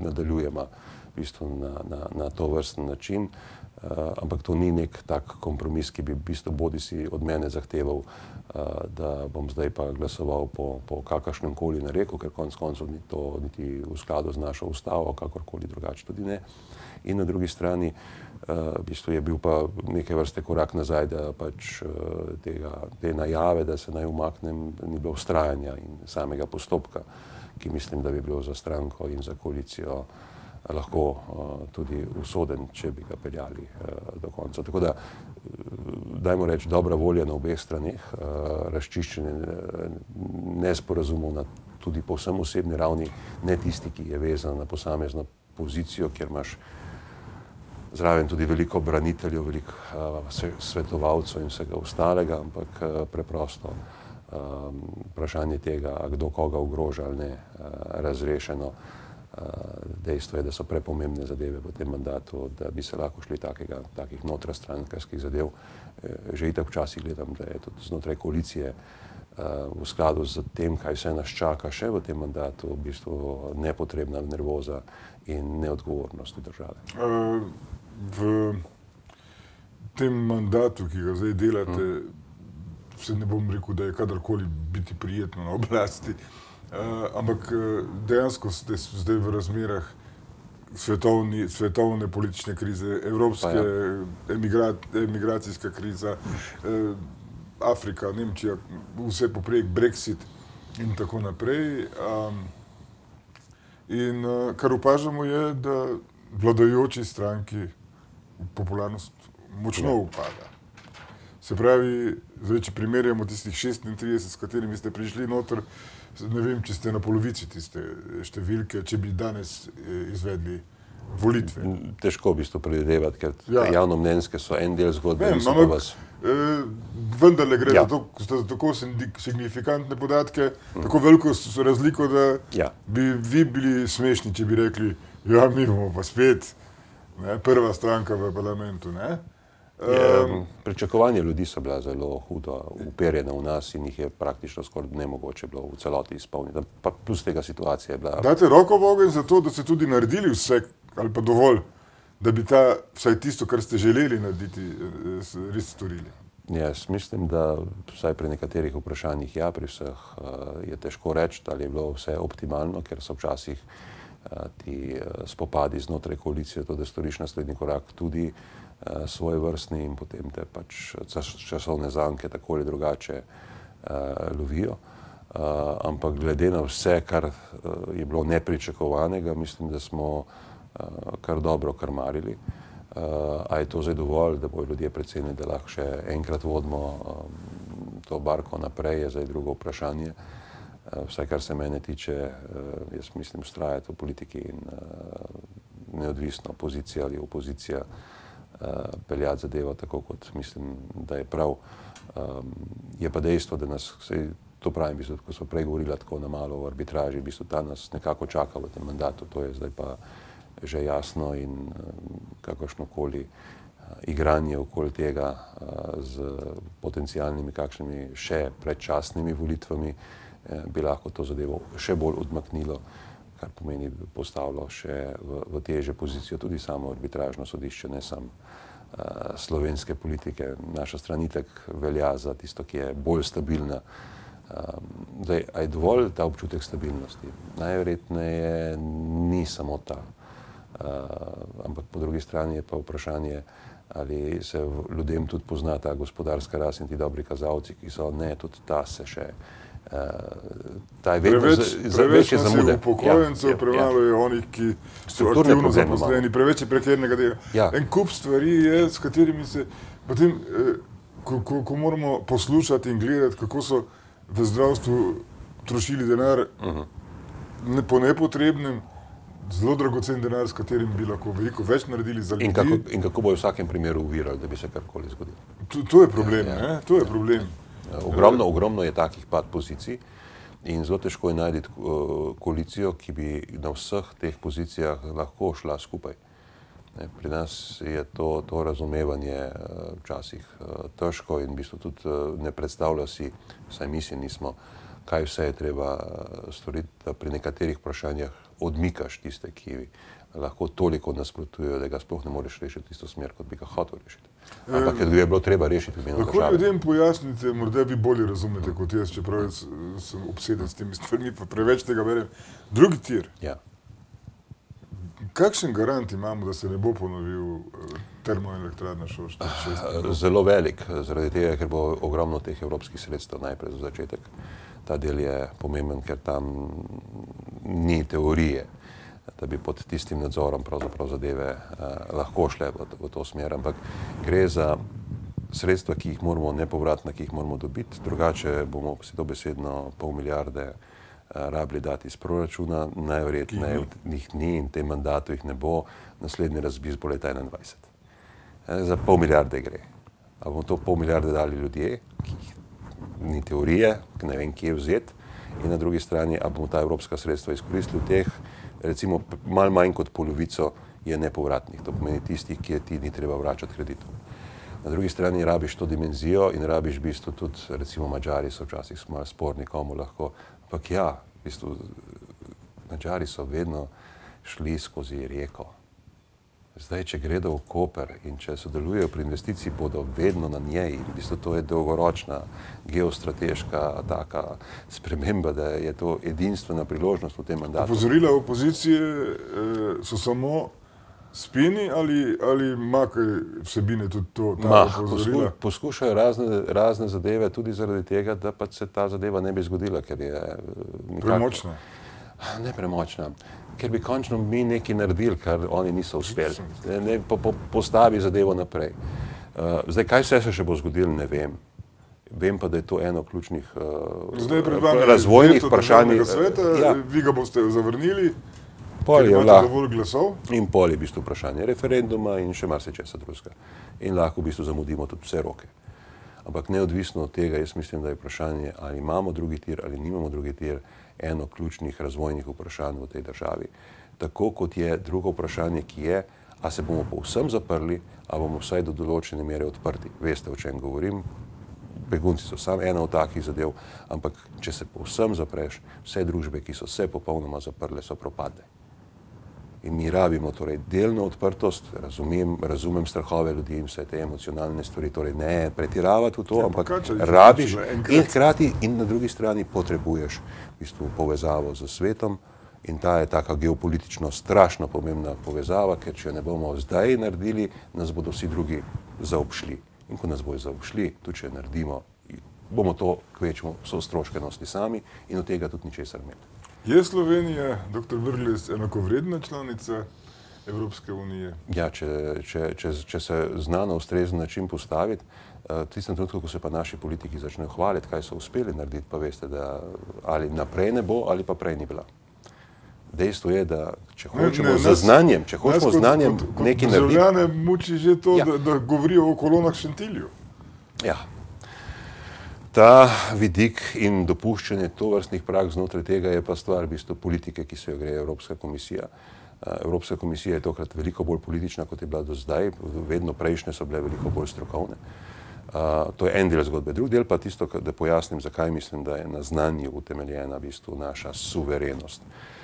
[SPEAKER 2] nadaljujemo v bistvu na, na, na to vrsten način. Uh, ampak to ni nek tak kompromis, ki bi v bistvu bodi si od mene zahteval, uh, da bom zdaj pa glasoval po, po kakršnem koli nareku, ker konec koncev ni to niti v skladu z našo ustavo, kakorkoli drugače tudi ne. In na drugi strani uh, v bistvu je bil pa neke vrste korak nazaj, da pač uh, tega, te najave, da se naj umaknem, ni bilo ustrajanja in samega postopka, ki mislim, da bi bil za stranko in za koalicijo lahko uh, tudi usoden, če bi ga peljali uh, do konca. Tako da, uh, dajmo reči, dobra volja na obeh straneh, razčiščenje nesporazumov na tudi povsem osebni ravni, ne tisti, ki je vezan na posamezno pozicijo, kjer imaš zraven tudi veliko braniteljev, veliko svetovalcev in vsega ostalega, ampak preprosto vprašanje tega, kdo koga ogroža ali ne, razrešeno. Dejstvo je, da so prepomembne zadeve v tem mandatu, da bi se lahko šli takega, takih notrastrankarskih zadev. Eh, Že itak včasih gledam, da je tudi znotraj koalicije uh, v skladu z tem, kaj vse nas čaka še v tem mandatu, v bistvu nepotrebna nervoza in neodgovornost v državi.
[SPEAKER 1] Uh, v tem mandatu, ki ga zdaj delate, mm. se ne bom rekel, da je kadarkoli biti prijetno na oblasti, uh, ampak uh, dejansko ste zdaj v razmerah svetovni, svetovne politične krize, evropske,
[SPEAKER 2] Pa
[SPEAKER 1] ja. emigrat, emigracijska kriza, uh, Afrika, Nemčija, vse poprek, Brexit in tako naprej. Um, In uh, kar opažamo je, da vladajoči stranki popularnost močno
[SPEAKER 2] Ja.
[SPEAKER 1] upada. Se pravi, zdaj, če primerjamo tistih 36, s katerimi ste prišli noter, ne vem, če ste na polovici tiste številke, če bi danes eh, izvedli volitve.
[SPEAKER 2] Težko v bistvu predvidevati, ker
[SPEAKER 1] Ja.
[SPEAKER 2] ja. javno mnenjske so en del zgodbe,
[SPEAKER 1] Vem, ampak
[SPEAKER 2] vas.
[SPEAKER 1] eh, vendarle gre
[SPEAKER 2] Ja.
[SPEAKER 1] za, to, za tako signifikantne podatke, tako veliko razliko, da
[SPEAKER 2] Ja.
[SPEAKER 1] bi vi bili smešni, če bi rekli, ja, mi bomo pa spet ne, prva stranka v parlamentu. Ne?
[SPEAKER 2] Je, pričakovanja ljudi so bila zelo hudo uperjena v nas in jih je praktično skoraj nemogoče bilo v celoti izpolniti. Pa plus tega situacija je bila.
[SPEAKER 1] Dajte roko v ogenj za to, da ste tudi naredili vse, ali pa dovolj, da bi ta, vsaj tisto, kar ste želeli narediti, eh, res storili.
[SPEAKER 2] Jaz mislim, da vsaj pri nekaterih vprašanjih, ja, pri vseh uh, je težko reči, ali je bilo vse optimalno, ker so včasih uh, ti spopadi znotraj koalicije, to, da storiš naslednji korak, tudi uh, svoje vrstni in potem te pač čas- časovne zanke tako ali drugače uh, lovijo. Uh, ampak glede na vse, kar uh, je bilo nepričakovanega, mislim, da smo uh, kar dobro krmarili. Uh, a je to zdaj dovolj, da bodo ljudje predsedni, da lahko še enkrat vodimo um, to barko naprej, je zdaj drugo vprašanje. Uh, vsaj kar se mene tiče, uh, jaz mislim, ustrajati v politiki in uh, neodvisno pozicija ali opozicija uh, peljati zadevo tako, kot mislim, da je prav. Um, je pa dejstvo, da nas, sej, to pravim, v bistvu, ko smo prej govorili tako na malo o arbitraži, v bistvu ta nas nekako čaka v tem mandatu, to je zdaj pa že jasno in um, kakršnokoli uh, igranje okoli tega uh, z potencijalnimi kakšnimi še predčasnimi volitvami eh, bi lahko to zadevo še bolj odmaknilo, kar pomeni postavilo še v, v teže pozicijo tudi samo arbitražno sodišče, ne samo uh, slovenske politike. Naša stran itak velja za tisto, ki je bolj stabilna. Um, zdaj, a je dovolj ta občutek stabilnosti? Najverjetneje ni samo ta. Uh, ampak po drugi strani je pa vprašanje, ali se ljudem tudi pozna ta gospodarska rast in ti dobri kazalci, ki so ne, tudi ta se še. Uh, ta je vedno
[SPEAKER 1] Preveč,
[SPEAKER 2] za-
[SPEAKER 1] preveč
[SPEAKER 2] večje zamude.
[SPEAKER 1] upokojencev,
[SPEAKER 2] Ja, ja,
[SPEAKER 1] premalo
[SPEAKER 2] ja.
[SPEAKER 1] je onih, ki so aktivno zaposleni, preveč je prekernega dela.
[SPEAKER 2] Ja.
[SPEAKER 1] En kup stvari je, s katerimi se potem, eh, ko, ko, ko moramo poslušati in gledati, kako so v zdravstvu trošili denar
[SPEAKER 2] Uh -huh.
[SPEAKER 1] ne, po nepotrebnem, zelo dragocen denar, s katerim bi lahko veliko več naredili za ljudi.
[SPEAKER 2] In kako, in kako bo v vsakem primeru uvirali, da bi se karkoli zgodilo.
[SPEAKER 1] To, to je problem,
[SPEAKER 2] Ja,
[SPEAKER 1] ja,
[SPEAKER 2] ja.
[SPEAKER 1] ja. to je problem.
[SPEAKER 2] Ja, Ogromno, ogromno je takih pad pozicij. In zelo težko je najti uh, koalicijo, ki bi na vseh teh pozicijah lahko šla skupaj. Ne, pri nas je to, to razumevanje uh, včasih uh, težko in v bistvu tudi ne predstavlja si, vsaj mi si nismo, kaj vse je treba storiti, da pri nekaterih vprašanjah odmikaš tiste, ki lahko toliko nasprotujejo, da ga sploh ne moreš rešiti v isto smer, kot bi ga hotel rešiti. Ampak bi je bilo treba rešiti
[SPEAKER 1] Lahko
[SPEAKER 2] države.
[SPEAKER 1] ljudem pojasnite, morda vi bolje razumete kot jaz, čeprav jaz eh, sem obseden s temi stvarmi, pa preveč tega berem. Drugi tir.
[SPEAKER 2] Ja.
[SPEAKER 1] Kakšen garant imamo, da se ne bo ponovil eh, termoelektrarna Šošta?
[SPEAKER 2] Zelo velik, zaradi tega, ker bo ogromno teh evropskih sredstev najprej za začetek. Ta del je pomemben, ker tam ni teorije, da bi pod tistim nadzorom pravzaprav zadeve eh, lahko šle v, v to smer, ampak gre za sredstva, ki jih moramo, nepovratna, ki jih moramo dobiti, drugače bomo si dobesedno pol milijarde eh, rabili dati iz proračuna, najverjetneje jih ni in v tem mandatu jih ne bo, naslednji razpis bo leta 2021. Eh, Za pol milijarde gre. A bomo to pol milijarde dali ljudje, ki jih ni teorije, ki ne vem, kje vzeti, in na drugi strani, a bomo ta evropska sredstva izkoristili v teh, recimo malo manj kot polovico je nepovratnih, to pomeni tistih, ki je ti ni treba vračati kreditov. Na drugi strani rabiš to dimenzijo in rabiš v bistvu tudi, recimo Mačari so včasih malo sporni, komu lahko, ampak ja, v bistvu Mačari so vedno šli skozi reko. Zdaj, če gredo v Koper in če sodelujejo pri investiciji, bodo vedno na njej. V bistvu to je dolgoročna geostrateška taka sprememba, da je to edinstvena priložnost v tem mandatu.
[SPEAKER 1] Opozorila opozicije eh, so samo spini ali, ali ima kaj vsebine tudi to, ta
[SPEAKER 2] Ma,
[SPEAKER 1] opozorila?
[SPEAKER 2] posku, poskušajo razne, razne zadeve tudi zaradi tega, da pa se ta zadeva ne bi zgodila, ker je eh, nekako-
[SPEAKER 1] Premočna.
[SPEAKER 2] Ne premočna, ker bi končno mi nekaj naredili, kar oni niso uspeli. Ne, ne po, po, postavi zadevo naprej. Uh, zdaj, kaj vse se še bo zgodilo, ne vem. Vem pa, da je to eno ključnih uh,
[SPEAKER 1] Zdaj
[SPEAKER 2] razvojnih vprašanj. Ja,
[SPEAKER 1] vi ga boste zavrnili,
[SPEAKER 2] pol je lahko.
[SPEAKER 1] glasov.
[SPEAKER 2] In pol je v bistvu vprašanje referenduma in še marsičesa drugega. In lahko v bistvu zamudimo tudi vse roke. Ampak neodvisno od tega, jaz mislim, da je vprašanje, ali imamo drugi tir ali nimamo drugi tir, eno ključnih razvojnih vprašanj v tej državi. Tako kot je drugo vprašanje, ki je, a se bomo povsem zaprli, a bomo vsaj do določene mere odprti. Veste, o čem govorim? Begunci so samo ena od takih zadev, ampak če se povsem zapreš, vse družbe, ki so se popolnoma zaprle, so propadle. In mi rabimo torej delno odprtost, razumem, razumem strahove ljudi in vse te emocionalne stvari, torej ne pretiravati v to,
[SPEAKER 1] Ja, pa
[SPEAKER 2] ampak
[SPEAKER 1] kaj,
[SPEAKER 2] rabiš in hkrati in na drugi strani potrebuješ v bistvu povezavo z svetom in ta je taka geopolitično strašno pomembna povezava, ker če jo ne bomo zdaj naredili, nas bodo vsi drugi zaobšli. In ko nas bojo zaobšli, tudi če naredimo, bomo to kvečemo so stroške nosili sami in od tega tudi ničesar imeti.
[SPEAKER 1] Je Slovenija, dr. Vrles, enakovredna članica Evropske unije?
[SPEAKER 2] Ja, če, če, če, če se zna na ustrezen način postaviti, v tistem trenutku, ko se pa naši politiki začnejo hvaliti, kaj so uspeli narediti, pa veste, da ali naprej ne bo, ali pa prej ni bila. Dejstvo je, da če
[SPEAKER 1] Ne,
[SPEAKER 2] hočemo
[SPEAKER 1] ne,
[SPEAKER 2] z
[SPEAKER 1] nas-
[SPEAKER 2] znanjem, če hočemo z znanjem nekaj narediti.
[SPEAKER 1] Državljane muči že to,
[SPEAKER 2] Ja.
[SPEAKER 1] da, da govorijo o kolonah Šentilju.
[SPEAKER 2] Ja. Ta vidik in dopuščanje tovrstnih praks znotraj tega je pa stvar v bistvu politike, ki se jo gre Evropska komisija. Eh, Evropska komisija je tokrat veliko bolj politična, kot je bila do zdaj, vedno prejšnje so bile veliko bolj strokovne. Uh, to je en del zgodbe. Drugi del pa tisto, da pojasnim, zakaj mislim, da je na znanju utemeljena v bistvu naša suverenost. Uh,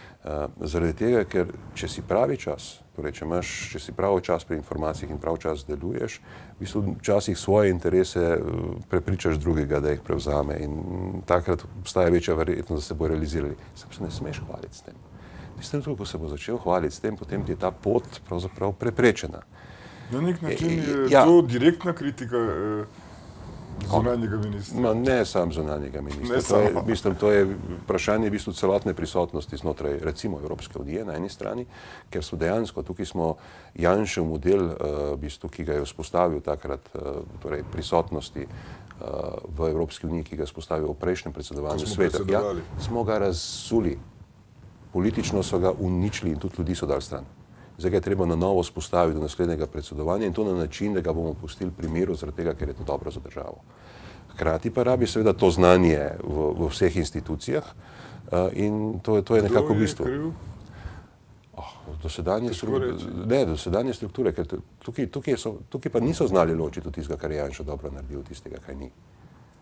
[SPEAKER 2] zaradi tega, ker če si pravi čas, torej če imaš, če si pravi čas pri informacijah in pravi čas deluješ, v bistvu včasih svoje interese uh, prepričaš drugega, da jih prevzame in takrat obstaja večja verjetnost, da se bo realizirali. Sam se ne smeš hvaliti s tem. Tistem trenutku, ko se bo začel hvaliti s tem, potem ti je ta pot pravzaprav preprečena.
[SPEAKER 1] Na nek način je
[SPEAKER 2] Ja.
[SPEAKER 1] to direktna kritika eh, zunanjega ministra.
[SPEAKER 2] Ma, ne samo zunanjega ministra.
[SPEAKER 1] Ne
[SPEAKER 2] To je, mislim, to je vprašanje v bistvu celotne prisotnosti znotraj recimo Evropske unije na eni strani, ker so dejansko tukaj smo Janšev model, uh, v bistvu, ki ga je vzpostavil takrat, uh, torej prisotnosti uh, v Evropski uniji, ki ga je vzpostavil v prejšnjem predsedovanju sveta, ja, smo ga razsuli. Politično so ga uničili in tudi ljudi so dali stran. Zdaj ga je treba na novo spostaviti do naslednjega predsedovanja in to na način, da ga bomo pustili pri miru, zaradi tega, ker je to dobro za državo. Hkrati pa rabi seveda to znanje v, v vseh institucijah uh, in to, je- to je nekako bistvo.
[SPEAKER 1] kriv?
[SPEAKER 2] Dosedanje, stru, ne, dosedanje strukture, ker tu- tukaj, tukaj, so, tukaj pa niso znali ločiti od tistega, kar je Janša dobro naredil, od tistega, kaj ni.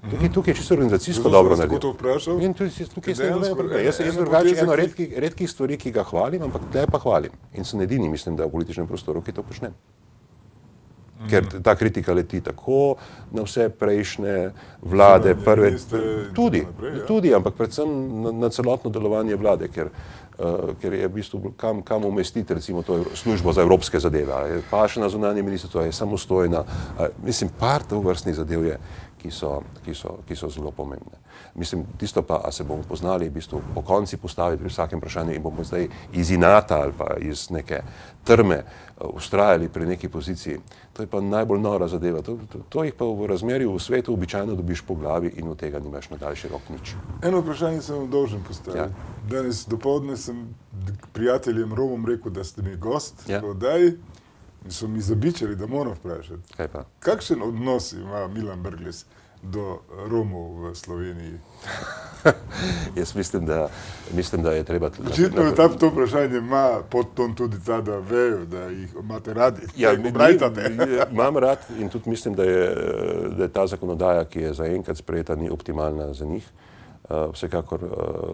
[SPEAKER 2] Tukaj, tukaj je čisto organizacijsko dobro
[SPEAKER 1] vas tako
[SPEAKER 2] naredil.
[SPEAKER 1] to vprašal.
[SPEAKER 2] In tukaj, tukaj nobenega
[SPEAKER 1] dejansko
[SPEAKER 2] problema. Jaz, jaz drugače eno
[SPEAKER 1] ki-
[SPEAKER 2] redkih, redkih stvari, ki ga hvalim, ampak tle pa hvalim. In sem edini, mislim, da v političnem prostoru, ki to počnem. Ker
[SPEAKER 1] Mhm.
[SPEAKER 2] ta kritika leti tako na vse prejšnje vlade,
[SPEAKER 1] Zunanje
[SPEAKER 2] prve, tudi,
[SPEAKER 1] naprej, ja.
[SPEAKER 2] tudi, ampak predvsem na, na celotno delovanje vlade, ker, uh, ker je v bistvu kam, kam umestiti recimo to službo za evropske zadeve. a Je paše na zunanje ministrstvo, je samostojna. a, Mislim, par teh vrstnih zadev je, ki so, ki so, ki so zelo pomembne. Mislim, tisto pa, a se bomo poznali v bistvu po konci postaviti pri vsakem vprašanju in bomo zdaj iz inata ali pa iz neke trme ustrajali pri neki poziciji, to je pa najbolj nora zadeva. To, to, to jih pa v razmerju v svetu običajno dobiš po glavi in od tega nimaš na daljši rok nič.
[SPEAKER 1] Eno vprašanje sem vam dolžen postaviti.
[SPEAKER 2] Ja.
[SPEAKER 1] Danes dopoledne sem prijateljem Romom rekel, da ste mi gost
[SPEAKER 2] Ja.
[SPEAKER 1] v oddaji in so mi zabičali, da moram vprašati. Kakšen odnos ima Milan Brgles do Romov v Sloveniji?
[SPEAKER 2] Jaz mislim, da, mislim, da je treba.
[SPEAKER 1] Očitno je ta to vprašanje ima podton tudi ta, da vejo, da jih imate radi.
[SPEAKER 2] Ja, mi- imam rad in tudi mislim, da je, da je ta zakonodaja, ki je zaenkrat sprejeta, ni optimalna za njih. Uh, vsekakor uh,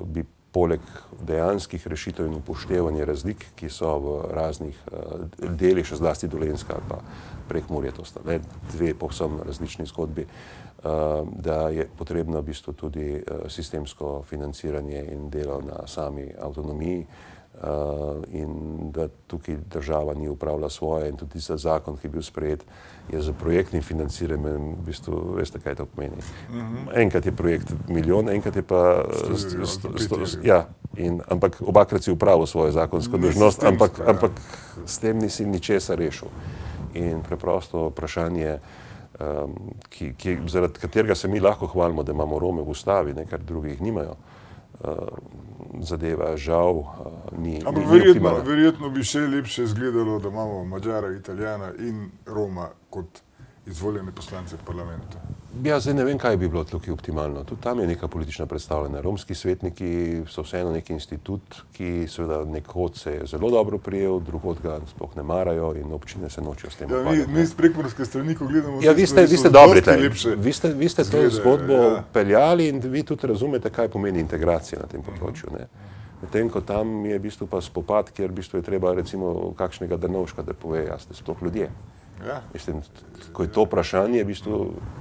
[SPEAKER 2] bi poleg dejanskih rešitev in upoštevanja razlik, ki so v raznih uh, delih, še zlasti Dolenska ali pa prek Murje, to sta le dve povsem različni zgodbi, uh, da je potrebno v bistvu tudi uh, sistemsko financiranje in delo na sami avtonomiji. Uh, in da tukaj država ni upravila svoje, in tudi za zakon, ki je bil sprejet, je za projektnim financiranjem, v bistvu, veste, kaj to pomeni.
[SPEAKER 1] Mhm.
[SPEAKER 2] Enkrat je projekt milijon, enkrat je pa
[SPEAKER 1] Sto
[SPEAKER 2] sto- sto- sto- ja, in, ampak obakrat si upravil svojo zakonsko dožnost, ampak, ampak s tem nisi ničesar rešil. In preprosto vprašanje, um, ki, ki, zaradi katerega se mi lahko hvalimo, da imamo Rome v ustavi, ne, kar drugi jih nimajo. Uh, zadeva žal uh, ni,
[SPEAKER 1] Ampak verjetno, verjetno bi še lepše izgledalo, da imamo Mačara, Italijana in Roma kot izvoljene poslance v parlamentu.
[SPEAKER 2] Ja, zdaj ne vem, kaj bi bilo tukaj optimalno. Tudi tam je neka politična predstavljena. Romski svetniki so vseeno neki institut, ki seveda nekod se je zelo dobro prijel, drugod ga sploh ne marajo in občine se nočejo s tem
[SPEAKER 1] Ja, mi, iz prekmorske strani, ko gledamo
[SPEAKER 2] Ja,
[SPEAKER 1] te
[SPEAKER 2] vi ste, vi ste dobri
[SPEAKER 1] lepše.
[SPEAKER 2] Vi ste, vi ste to zgodbo
[SPEAKER 1] ja.
[SPEAKER 2] peljali in vi tudi razumete, kaj pomeni integracija na tem področju. Ne? Medtem ko tam je v bistvu pa spopad, kjer v bistvu je treba recimo kakšnega Drnovška, da pove, a ste sploh ljudje.
[SPEAKER 1] Ja.
[SPEAKER 2] Mislim, ko je to vprašanje, v bistvu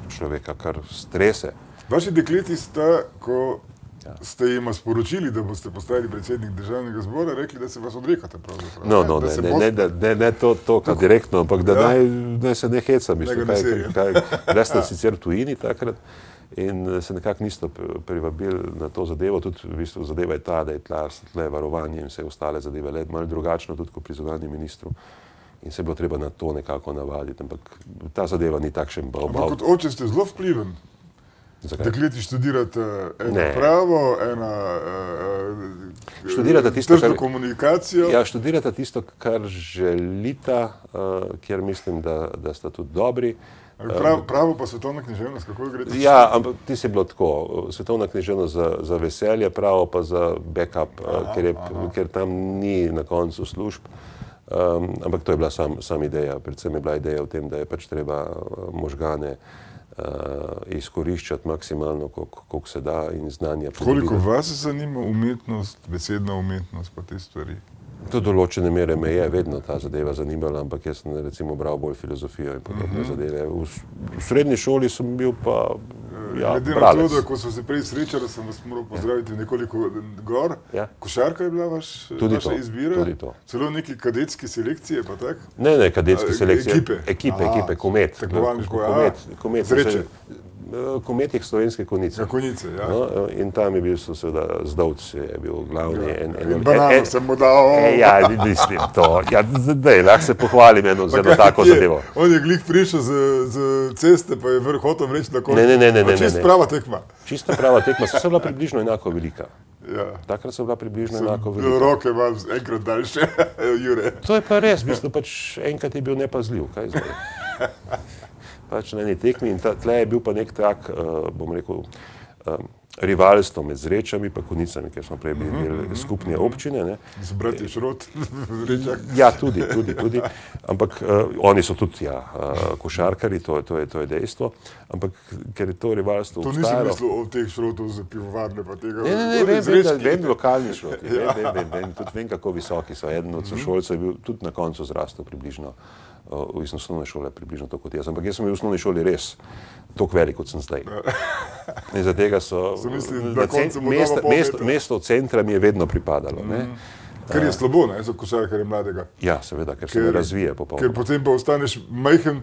[SPEAKER 2] človeka kar strese.
[SPEAKER 1] Vaši dekleti sta, ko
[SPEAKER 2] Ja.
[SPEAKER 1] ste jima sporočili, da boste postali predsednik državnega zbora, rekli, da se vas odrekate. pravzaprav,
[SPEAKER 2] No,
[SPEAKER 1] ne?
[SPEAKER 2] no, ne, ne, ne, ne, ne to, to kar direktno, ampak da
[SPEAKER 1] Ja.
[SPEAKER 2] naj, naj se ne heca.
[SPEAKER 1] Ne
[SPEAKER 2] Mislim, kaj, kaj, kaj, jaz sem sicer v tujini takrat in eh, se nekako niste pri- privabili na to zadevo. Tudi v bistvu zadeva je ta, da je tle varovanje in vse ostale zadeve le malo drugačno, tudi kot pri zunanjem ministru. In se je bilo treba na to nekako navaditi, ampak ta zadeva ni takšen bal.
[SPEAKER 1] kot oče ste zelo vpliven.
[SPEAKER 2] Zakaj?
[SPEAKER 1] Dekleti študirate eno
[SPEAKER 2] Ne.
[SPEAKER 1] pravo, ena uh,
[SPEAKER 2] Študirate tisto, kar-
[SPEAKER 1] komunikacijo.
[SPEAKER 2] Ja, študirate tisto, kar želita, uh, kjer mislim, da, da sta tudi dobri.
[SPEAKER 1] Prav, pravo pa svetovna književnost, kako gre?
[SPEAKER 2] Ja, ampak ti si bilo tako. Svetovna književnost za, za veselje, pravo pa za backup, aha, ker, je, ker tam ni na koncu služb. Um, ampak to je bila sam, sam ideja. Predvsem je bila ideja v tem, da je pač treba uh, možgane uh, izkoriščati maksimalno, koliko koliko se da in znanja.
[SPEAKER 1] Koliko vas zanima umetnost, besedna umetnost, pa te stvari?
[SPEAKER 2] Do določene mere me je vedno ta zadeva zanimala, ampak jaz sem recimo bral bolj filozofijo in podobne
[SPEAKER 1] Mhm.
[SPEAKER 2] zadeve. V, v srednji šoli sem bil pa ja,
[SPEAKER 1] Glede na to, da ko smo se prej srečali, sem vas moral pozdraviti nekoliko gor.
[SPEAKER 2] Ja.
[SPEAKER 1] Košarka je bila vaš,
[SPEAKER 2] Tudi
[SPEAKER 1] vaša
[SPEAKER 2] to,
[SPEAKER 1] izbira?
[SPEAKER 2] tudi to.
[SPEAKER 1] Celo neki kadetske selekcije, pa tak?
[SPEAKER 2] Ne, ne, kadetske
[SPEAKER 1] A,
[SPEAKER 2] selekcije.
[SPEAKER 1] ekipe?
[SPEAKER 2] Ekipe,
[SPEAKER 1] Aha,
[SPEAKER 2] ekipe, komet.
[SPEAKER 1] tekmovalniško, ja.
[SPEAKER 2] komet, komet so
[SPEAKER 1] Zreče.
[SPEAKER 2] se- eh, Komet jih slovenske konice.
[SPEAKER 1] Ja, konice, ja.
[SPEAKER 2] No, in tam je bil seveda Zdovc, je bil glavni.
[SPEAKER 1] Ja,
[SPEAKER 2] en,
[SPEAKER 1] in banano sem mu dal.
[SPEAKER 2] E, ja, mislim to. Ja, zdaj, lahko se pohvalim eno, z eno tako
[SPEAKER 1] je?
[SPEAKER 2] zadevo.
[SPEAKER 1] On je glih prišel z, z ceste, pa je vrh hotel reči na koncu.
[SPEAKER 2] Ne, ne, ne, ne, ne,
[SPEAKER 1] Čist
[SPEAKER 2] ne.
[SPEAKER 1] prava tekma.
[SPEAKER 2] Čista prava tekma, so bila približno enako velika.
[SPEAKER 1] Ja.
[SPEAKER 2] Takrat so bila približno
[SPEAKER 1] Sem
[SPEAKER 2] enako velika.
[SPEAKER 1] roke imam enkrat daljše, Jure.
[SPEAKER 2] To je pa res, bistvu pač enkrat je bil nepazljiv, kaj zdaj. pač na eni tekmi in ta, tle je bil pa nek tak, uh, bom rekel, um, rivalstvo med zrečami in konicami, ker smo prej bili
[SPEAKER 1] Mhm, mhm,
[SPEAKER 2] skupne
[SPEAKER 1] mhm.
[SPEAKER 2] občine. Ne.
[SPEAKER 1] Z brati Šrot, Rečak.
[SPEAKER 2] Ja, tudi, tudi, tudi. Ampak uh, oni so tudi ja, uh, košarkari, to, to, je, to je dejstvo. Ampak ker je to rivalstvo
[SPEAKER 1] To nisem mislil o teh šrotov za pivovarne pa tega.
[SPEAKER 2] Ne, ne, ne, vem, vem, da, vem lokalni šroti, vem,
[SPEAKER 1] Ja.
[SPEAKER 2] vem, vem, vem, tudi vem, kako visoki so. Eden od sošolcev je bil tudi na koncu zrastel približno, uh, iz osnovne šole približno tako kot jaz. Ampak jaz sem bil v osnovni šoli res tako velik, kot sem zdaj. In zaradi tega so, na
[SPEAKER 1] na koncu bo
[SPEAKER 2] mesto, mesto, mesto centra mi je vedno pripadalo. Ne?
[SPEAKER 1] Kar je slabo, ne, za košarkarja mladega.
[SPEAKER 2] Ja, seveda, ker se ne razvije popolnoma.
[SPEAKER 1] Ker potem pa ostaneš majhen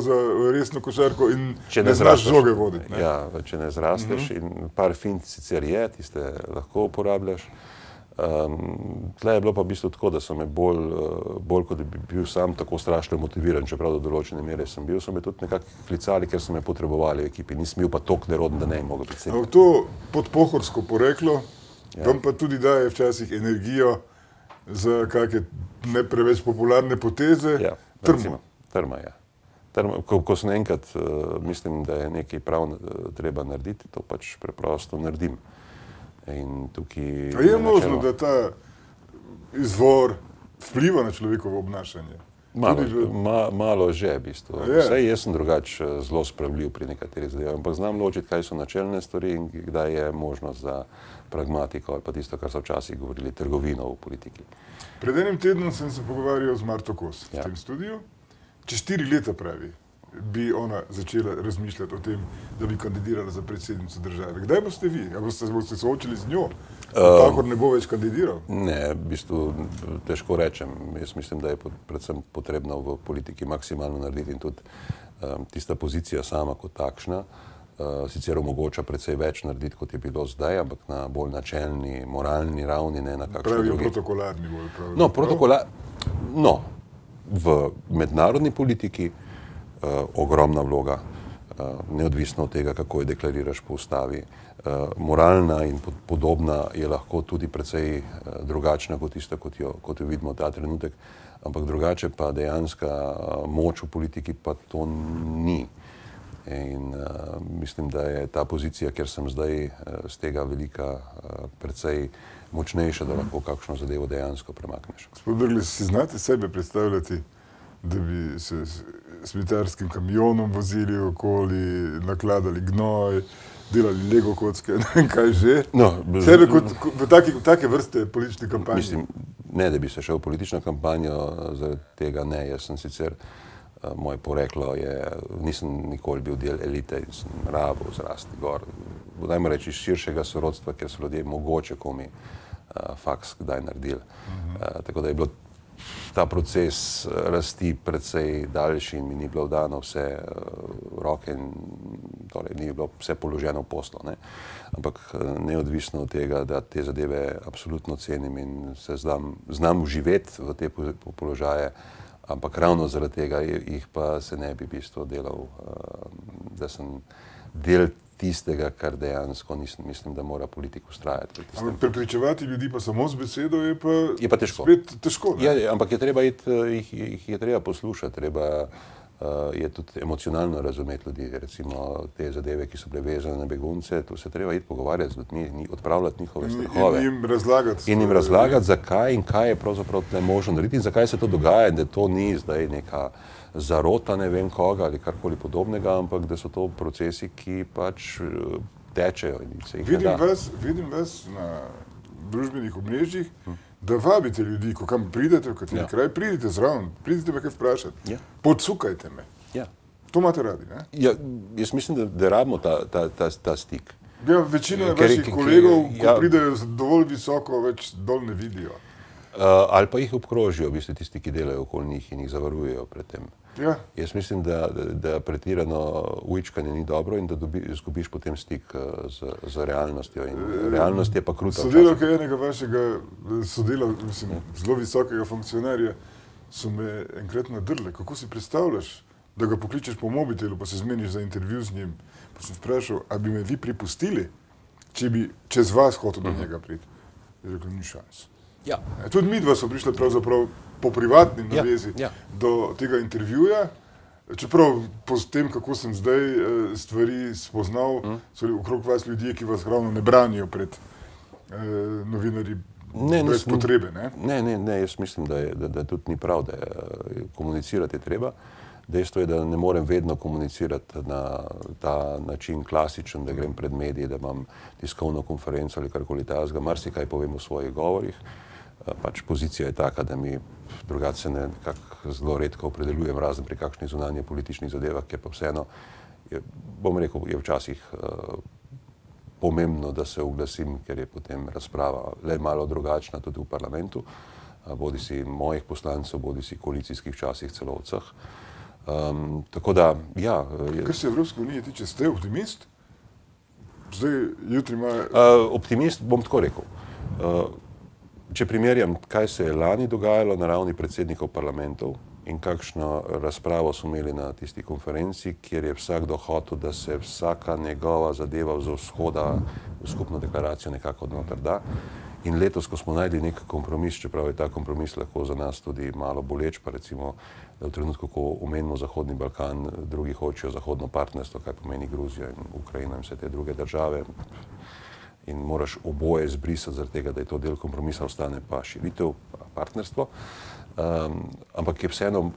[SPEAKER 1] za resno košarko in
[SPEAKER 2] Če
[SPEAKER 1] ne,
[SPEAKER 2] ne
[SPEAKER 1] znaš
[SPEAKER 2] zrasteš,
[SPEAKER 1] žoge voditi. Ne?
[SPEAKER 2] Ja, če ne zrasteš,
[SPEAKER 1] Mhm.
[SPEAKER 2] mm -hmm. in par fint sicer je, tiste lahko uporabljaš. Um, tle je bilo pa v bistvu tako, da so me bolj, uh, bolj kot bi bil sam tako strašno motiviran, čeprav do določene mere sem bil, so me tudi nekako klicali, ker so me potrebovali v ekipi. Nisem bil pa tok neroden, da ne bi mogel biti
[SPEAKER 1] Ampak to podpohorsko poreklo
[SPEAKER 2] Ja.
[SPEAKER 1] vam pa tudi daje včasih energijo za kakšne ne preveč popularne poteze.
[SPEAKER 2] Ja, recimo, trma je. Trma, ko, ko sem enkrat uh, mislim, da je nekaj prav uh, treba narediti, to pač preprosto naredim. In tukaj
[SPEAKER 1] A je možno, da ta izvor vpliva na človekovo obnašanje?
[SPEAKER 2] Malo,
[SPEAKER 1] v-
[SPEAKER 2] ma, malo že, v bistvu.
[SPEAKER 1] A je?
[SPEAKER 2] Vsej jaz sem drugače eh, zelo spravljiv pri nekaterih zadevah, ampak znam ločiti, kaj so načelne stvari in kdaj je možnost za pragmatiko ali pa tisto, kar so včasih govorili, trgovino v politiki.
[SPEAKER 1] Pred enim tednom sem se pogovarjal z Marto Kos
[SPEAKER 2] Ja.
[SPEAKER 1] v tem studiu. Čez štiri leta pravi, bi ona začela razmišljati o tem, da bi kandidirala za predsednico države. Kdaj boste vi? Ali boste se boste soočili z njo? Tako ne bo več kandidiral.
[SPEAKER 2] Ne, v bistvu težko rečem. Jaz mislim, da je predvsem potrebno v politiki maksimalno narediti in tudi um, tista pozicija sama kot takšna. Uh, sicer omogoča precej več narediti, kot je bilo zdaj, ampak na bolj načelni, moralni ravni, ne na kakšni drugi.
[SPEAKER 1] protokolarni bolj prav.
[SPEAKER 2] No, protokola, no, v mednarodni politiki uh, ogromna vloga, uh, neodvisno od tega, kako jo deklariraš po ustavi. Uh, moralna in pod, podobna je lahko tudi precej uh, drugačna kot tista, kot jo, kot jo vidimo ta trenutek, ampak drugače pa dejanska uh, moč v politiki pa to ni. In uh, mislim, da je ta pozicija, kjer sem zdaj, uh, z tega velika, uh, precej močnejša, da lahko kakšno zadevo dejansko premakneš.
[SPEAKER 1] Gospod Brgles, si znate sebe predstavljati, da bi se s smetarskim kamionom vozili okoli, nakladali gnoj, delali lego kocke, ne vem kaj že.
[SPEAKER 2] No,
[SPEAKER 1] sebe kot, kot v taki, take vrste politične kampanje.
[SPEAKER 2] Mislim, ne, da bi se šel v politično kampanjo, zaradi tega ne. Jaz sem sicer, uh, moje poreklo je, nisem nikoli bil del elite in sem rabo zrasti gor. Dajmo reči iz širšega sorodstva, ker so ljudje mogoče komi uh, faks kdaj naredili. Uh, tako da je bilo ta proces eh, rasti precej daljši in mi ni bilo dano vse uh, roke in torej, ni bilo vse položeno v poslo. Ne. Ampak eh, neodvisno od tega, da te zadeve absolutno cenim in se znam, znam uživeti v te po- po- položaje, ampak ravno zaradi tega jih pa se ne bi v bistvu delal, uh, da sem del tistega, kar dejansko nisem, mislim, da mora politik ustrajati.
[SPEAKER 1] Ampak prepričevati ljudi pa samo z besedo je pa,
[SPEAKER 2] Je pa težko.
[SPEAKER 1] spet težko. ne?
[SPEAKER 2] Ja, ja, ampak je treba iti, eh, jih, jih je treba poslušati, treba uh, je tudi emocionalno razumeti ljudi. Recimo te zadeve, ki so bile vezane na begunce, tu se treba iti pogovarjati z ljudmi, odpravljati njihove strahove.
[SPEAKER 1] in jim razlagati
[SPEAKER 2] In jim razlagati, zakaj in kaj je pravzaprav tle možno narediti in zakaj se to dogaja in da to ni zdaj neka zarota ne vem koga ali karkoli podobnega, ampak da so to procesi, ki pač eh, tečejo
[SPEAKER 1] Vidim vas, vidim vas na družbenih omrežjih, da vabite ljudi, ko kam pridete, v kateri
[SPEAKER 2] Ja.
[SPEAKER 1] kraj, pridite zraven, pridite me kaj vprašati.
[SPEAKER 2] Ja.
[SPEAKER 1] Podsukajte me.
[SPEAKER 2] Ja.
[SPEAKER 1] To imate radi, ne?
[SPEAKER 2] Ja, jaz mislim, da, da rabimo ta, ta, ta, ta stik.
[SPEAKER 1] Ja, večina
[SPEAKER 2] Ker-
[SPEAKER 1] vaših
[SPEAKER 2] ker-
[SPEAKER 1] kolegov, ko
[SPEAKER 2] ja.
[SPEAKER 1] pridejo z- dovolj visoko, več dol ne vidijo.
[SPEAKER 2] Uh, ali pa jih obkrožijo, v bistvu tisti, ki delajo okoli njih in jih zavarujejo pred tem.
[SPEAKER 1] Ja.
[SPEAKER 2] Jaz mislim, da, da, da pretirano ujčkanje ni dobro in da dobi, izgubiš potem stik uh, z, z realnostjo. In realnost je pa kruta.
[SPEAKER 1] Sodelavka enega vašega eh, sodelavca, mislim, zelo visokega funkcionarja, so me enkrat nadrle. Kako si predstavljaš, da ga pokličeš po mobitelu, pa se zmeniš za intervju z njim? Pa sem vprašal, a bi me vi pripustili, če bi čez vas hotel do njega priti. Je rekel, ni šans.
[SPEAKER 2] Ja.
[SPEAKER 1] Tudi mi dva smo prišli pravzaprav po privatni
[SPEAKER 2] Ja,
[SPEAKER 1] navezi
[SPEAKER 2] ja.
[SPEAKER 1] do tega intervjuja. Čeprav po tem, kako sem zdaj eh, stvari spoznal, mm. so okrog vas ljudje, ki vas ravno ne branijo pred eh, novinarji
[SPEAKER 2] Ne,
[SPEAKER 1] brez
[SPEAKER 2] nisem-
[SPEAKER 1] potrebe. Ne?
[SPEAKER 2] Ne, ne, ne, jaz mislim, da, je, da, da tudi ni prav, da je eh, komunicirati je treba. Dejstvo je, da ne morem vedno komunicirati na ta način klasičen, da grem pred medije, da imam tiskovno konferenco ali karkoli takega. Marsikaj povem v svojih govorih. Eh, Pač pozicija je taka, da mi drugače se ne nekako zelo redko opredeljujem, razen pri kakšnih zunanje političnih zadevah, ki pa vseeno, je, bom rekel, je včasih uh, pomembno, da se oglasim, ker je potem razprava le malo drugačna tudi v parlamentu, bodi si mojih poslancev, bodi si koalicijskih včasih celo vseh. Um, tako da, ja. je-
[SPEAKER 1] Kar se Evropske unije tiče, ste optimist? Zdaj, jutri ima.
[SPEAKER 2] Uh, optimist bom tako rekel. Uh, če primerjam, kaj se je lani dogajalo na ravni predsednikov parlamentov in kakšno razpravo smo imeli na tisti konferenci, kjer je vsakdo hotel, da se vsaka njegova zadeva z vzhoda v skupno deklaracijo nekako odnoter da. In letos, ko smo najdli nek kompromis, čeprav je ta kompromis lahko za nas tudi malo boleč, pa recimo, v trenutku, ko omenimo Zahodni Balkan, drugi hočejo zahodno partnerstvo, kaj pomeni Gruzija in Ukrajina in vse te druge države, in moraš oboje zbrisati, zaradi tega, da je to del kompromisa, ostane pa širitev, pa partnerstvo. Um, ampak je vseeno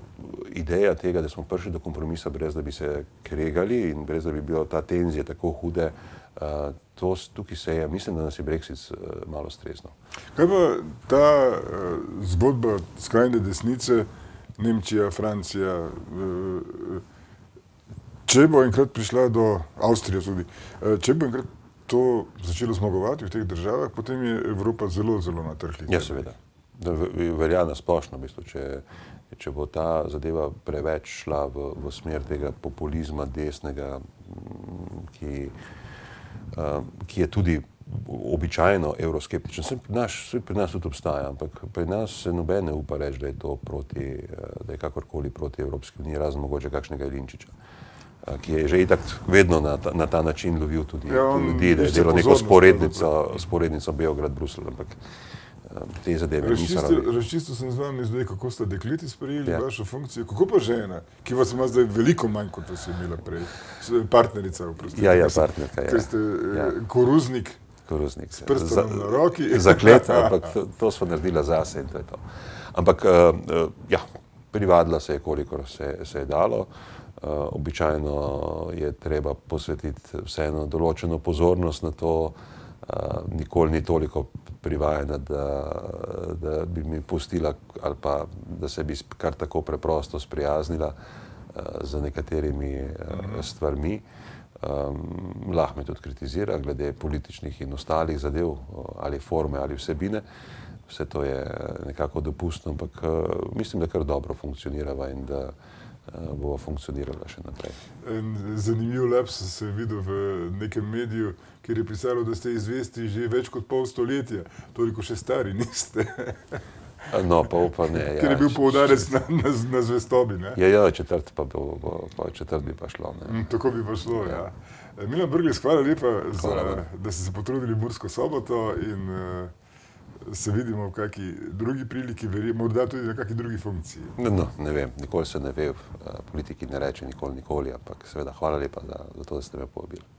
[SPEAKER 2] ideja tega, da smo prišli do kompromisa, brez da bi se kregali in brez da bi bilo ta tenzije tako hude, uh, to, tukaj se je, mislim, da nas je Brexit uh, malo stresno.
[SPEAKER 1] Kaj pa ta uh, zgodba skrajne desnice, Nemčija, Francija, uh, če bo enkrat prišla do Avstrije tudi, uh, če bo enkrat to začelo zmagovati v teh državah, potem je Evropa zelo, zelo na trhlih.
[SPEAKER 2] Ja, seveda. Da v- Velja na splošno, v bistvu, če, če bo ta zadeva preveč šla v, v smer tega populizma desnega, mm, ki, uh, ki je tudi običajno evroskeptičen. Saj pri nas, saj pri nas tudi obstaja, ampak pri nas se noben ne upa reči, da je to proti, eh, da je kakorkoli proti Evropski uniji, razen mogoče kakšnega Linčiča. eh, Ki je že itak vedno na ta, na ta način lovil tudi,
[SPEAKER 1] Ja,
[SPEAKER 2] tudi ljudi, da je delal neko sporednico, sporednico Beograd-Bruselj, ampak eh, te zadeve niso ravno.
[SPEAKER 1] razčistil sem z vami zdaj, kako ste dekleti sprejeli
[SPEAKER 2] Ja.
[SPEAKER 1] ja. vašo funkcijo, kako pa žena, ki vas ima zdaj veliko manj, kot vas je imela prej, partnerica, oprostite.
[SPEAKER 2] Ja, ja, partnerka, ja.
[SPEAKER 1] Ste
[SPEAKER 2] Ja.
[SPEAKER 1] ja. koruznik,
[SPEAKER 2] Koruznik.
[SPEAKER 1] s prstom na roki.
[SPEAKER 2] Zaklet, ampak to, to smo naredila zase in to je to. Ampak uh, ja, privadila se je, kolikor se, se je dalo. Uh, običajno je treba posvetiti vseeno določeno pozornost na to, uh, nikoli ni toliko privajena, da, da bi mi pustila ali pa da se bi kar tako preprosto sprijaznila uh, z nekaterimi uh, stvarmi. Um, lahko me tudi kritizira glede političnih in ostalih zadev, ali forme ali vsebine. Vse to je nekako dopustno, ampak uh, mislim, da kar dobro funkcionirava in da uh, bo funkcionirala še naprej.
[SPEAKER 1] En zanimiv laps sem videl v nekem mediju, kjer je pisalo, da ste izvesti že več kot pol stoletja, toliko še stari niste.
[SPEAKER 2] No, pa upam, ne. Ja,
[SPEAKER 1] Ker je bil poudarec na, na, na zvestobi. Ne?
[SPEAKER 2] Ja, ja, četrt pa, bo, bo, pa četrt bi pa šlo. Ne.
[SPEAKER 1] Mm, Tako bi pa šlo. Ja. Ja. Milan Brgles, hvala lepa, za,
[SPEAKER 2] Hvala.
[SPEAKER 1] da ste se potrudili Mursko soboto in uh, se vidimo v kakšni drugi priliki, veri, morda tudi na kakšni drugi funkciji.
[SPEAKER 2] No, ne vem, nikoli se ne ve, eh, politiki ne reče nikoli, nikoli, ampak seveda hvala lepa za, za to, da ste me povabili.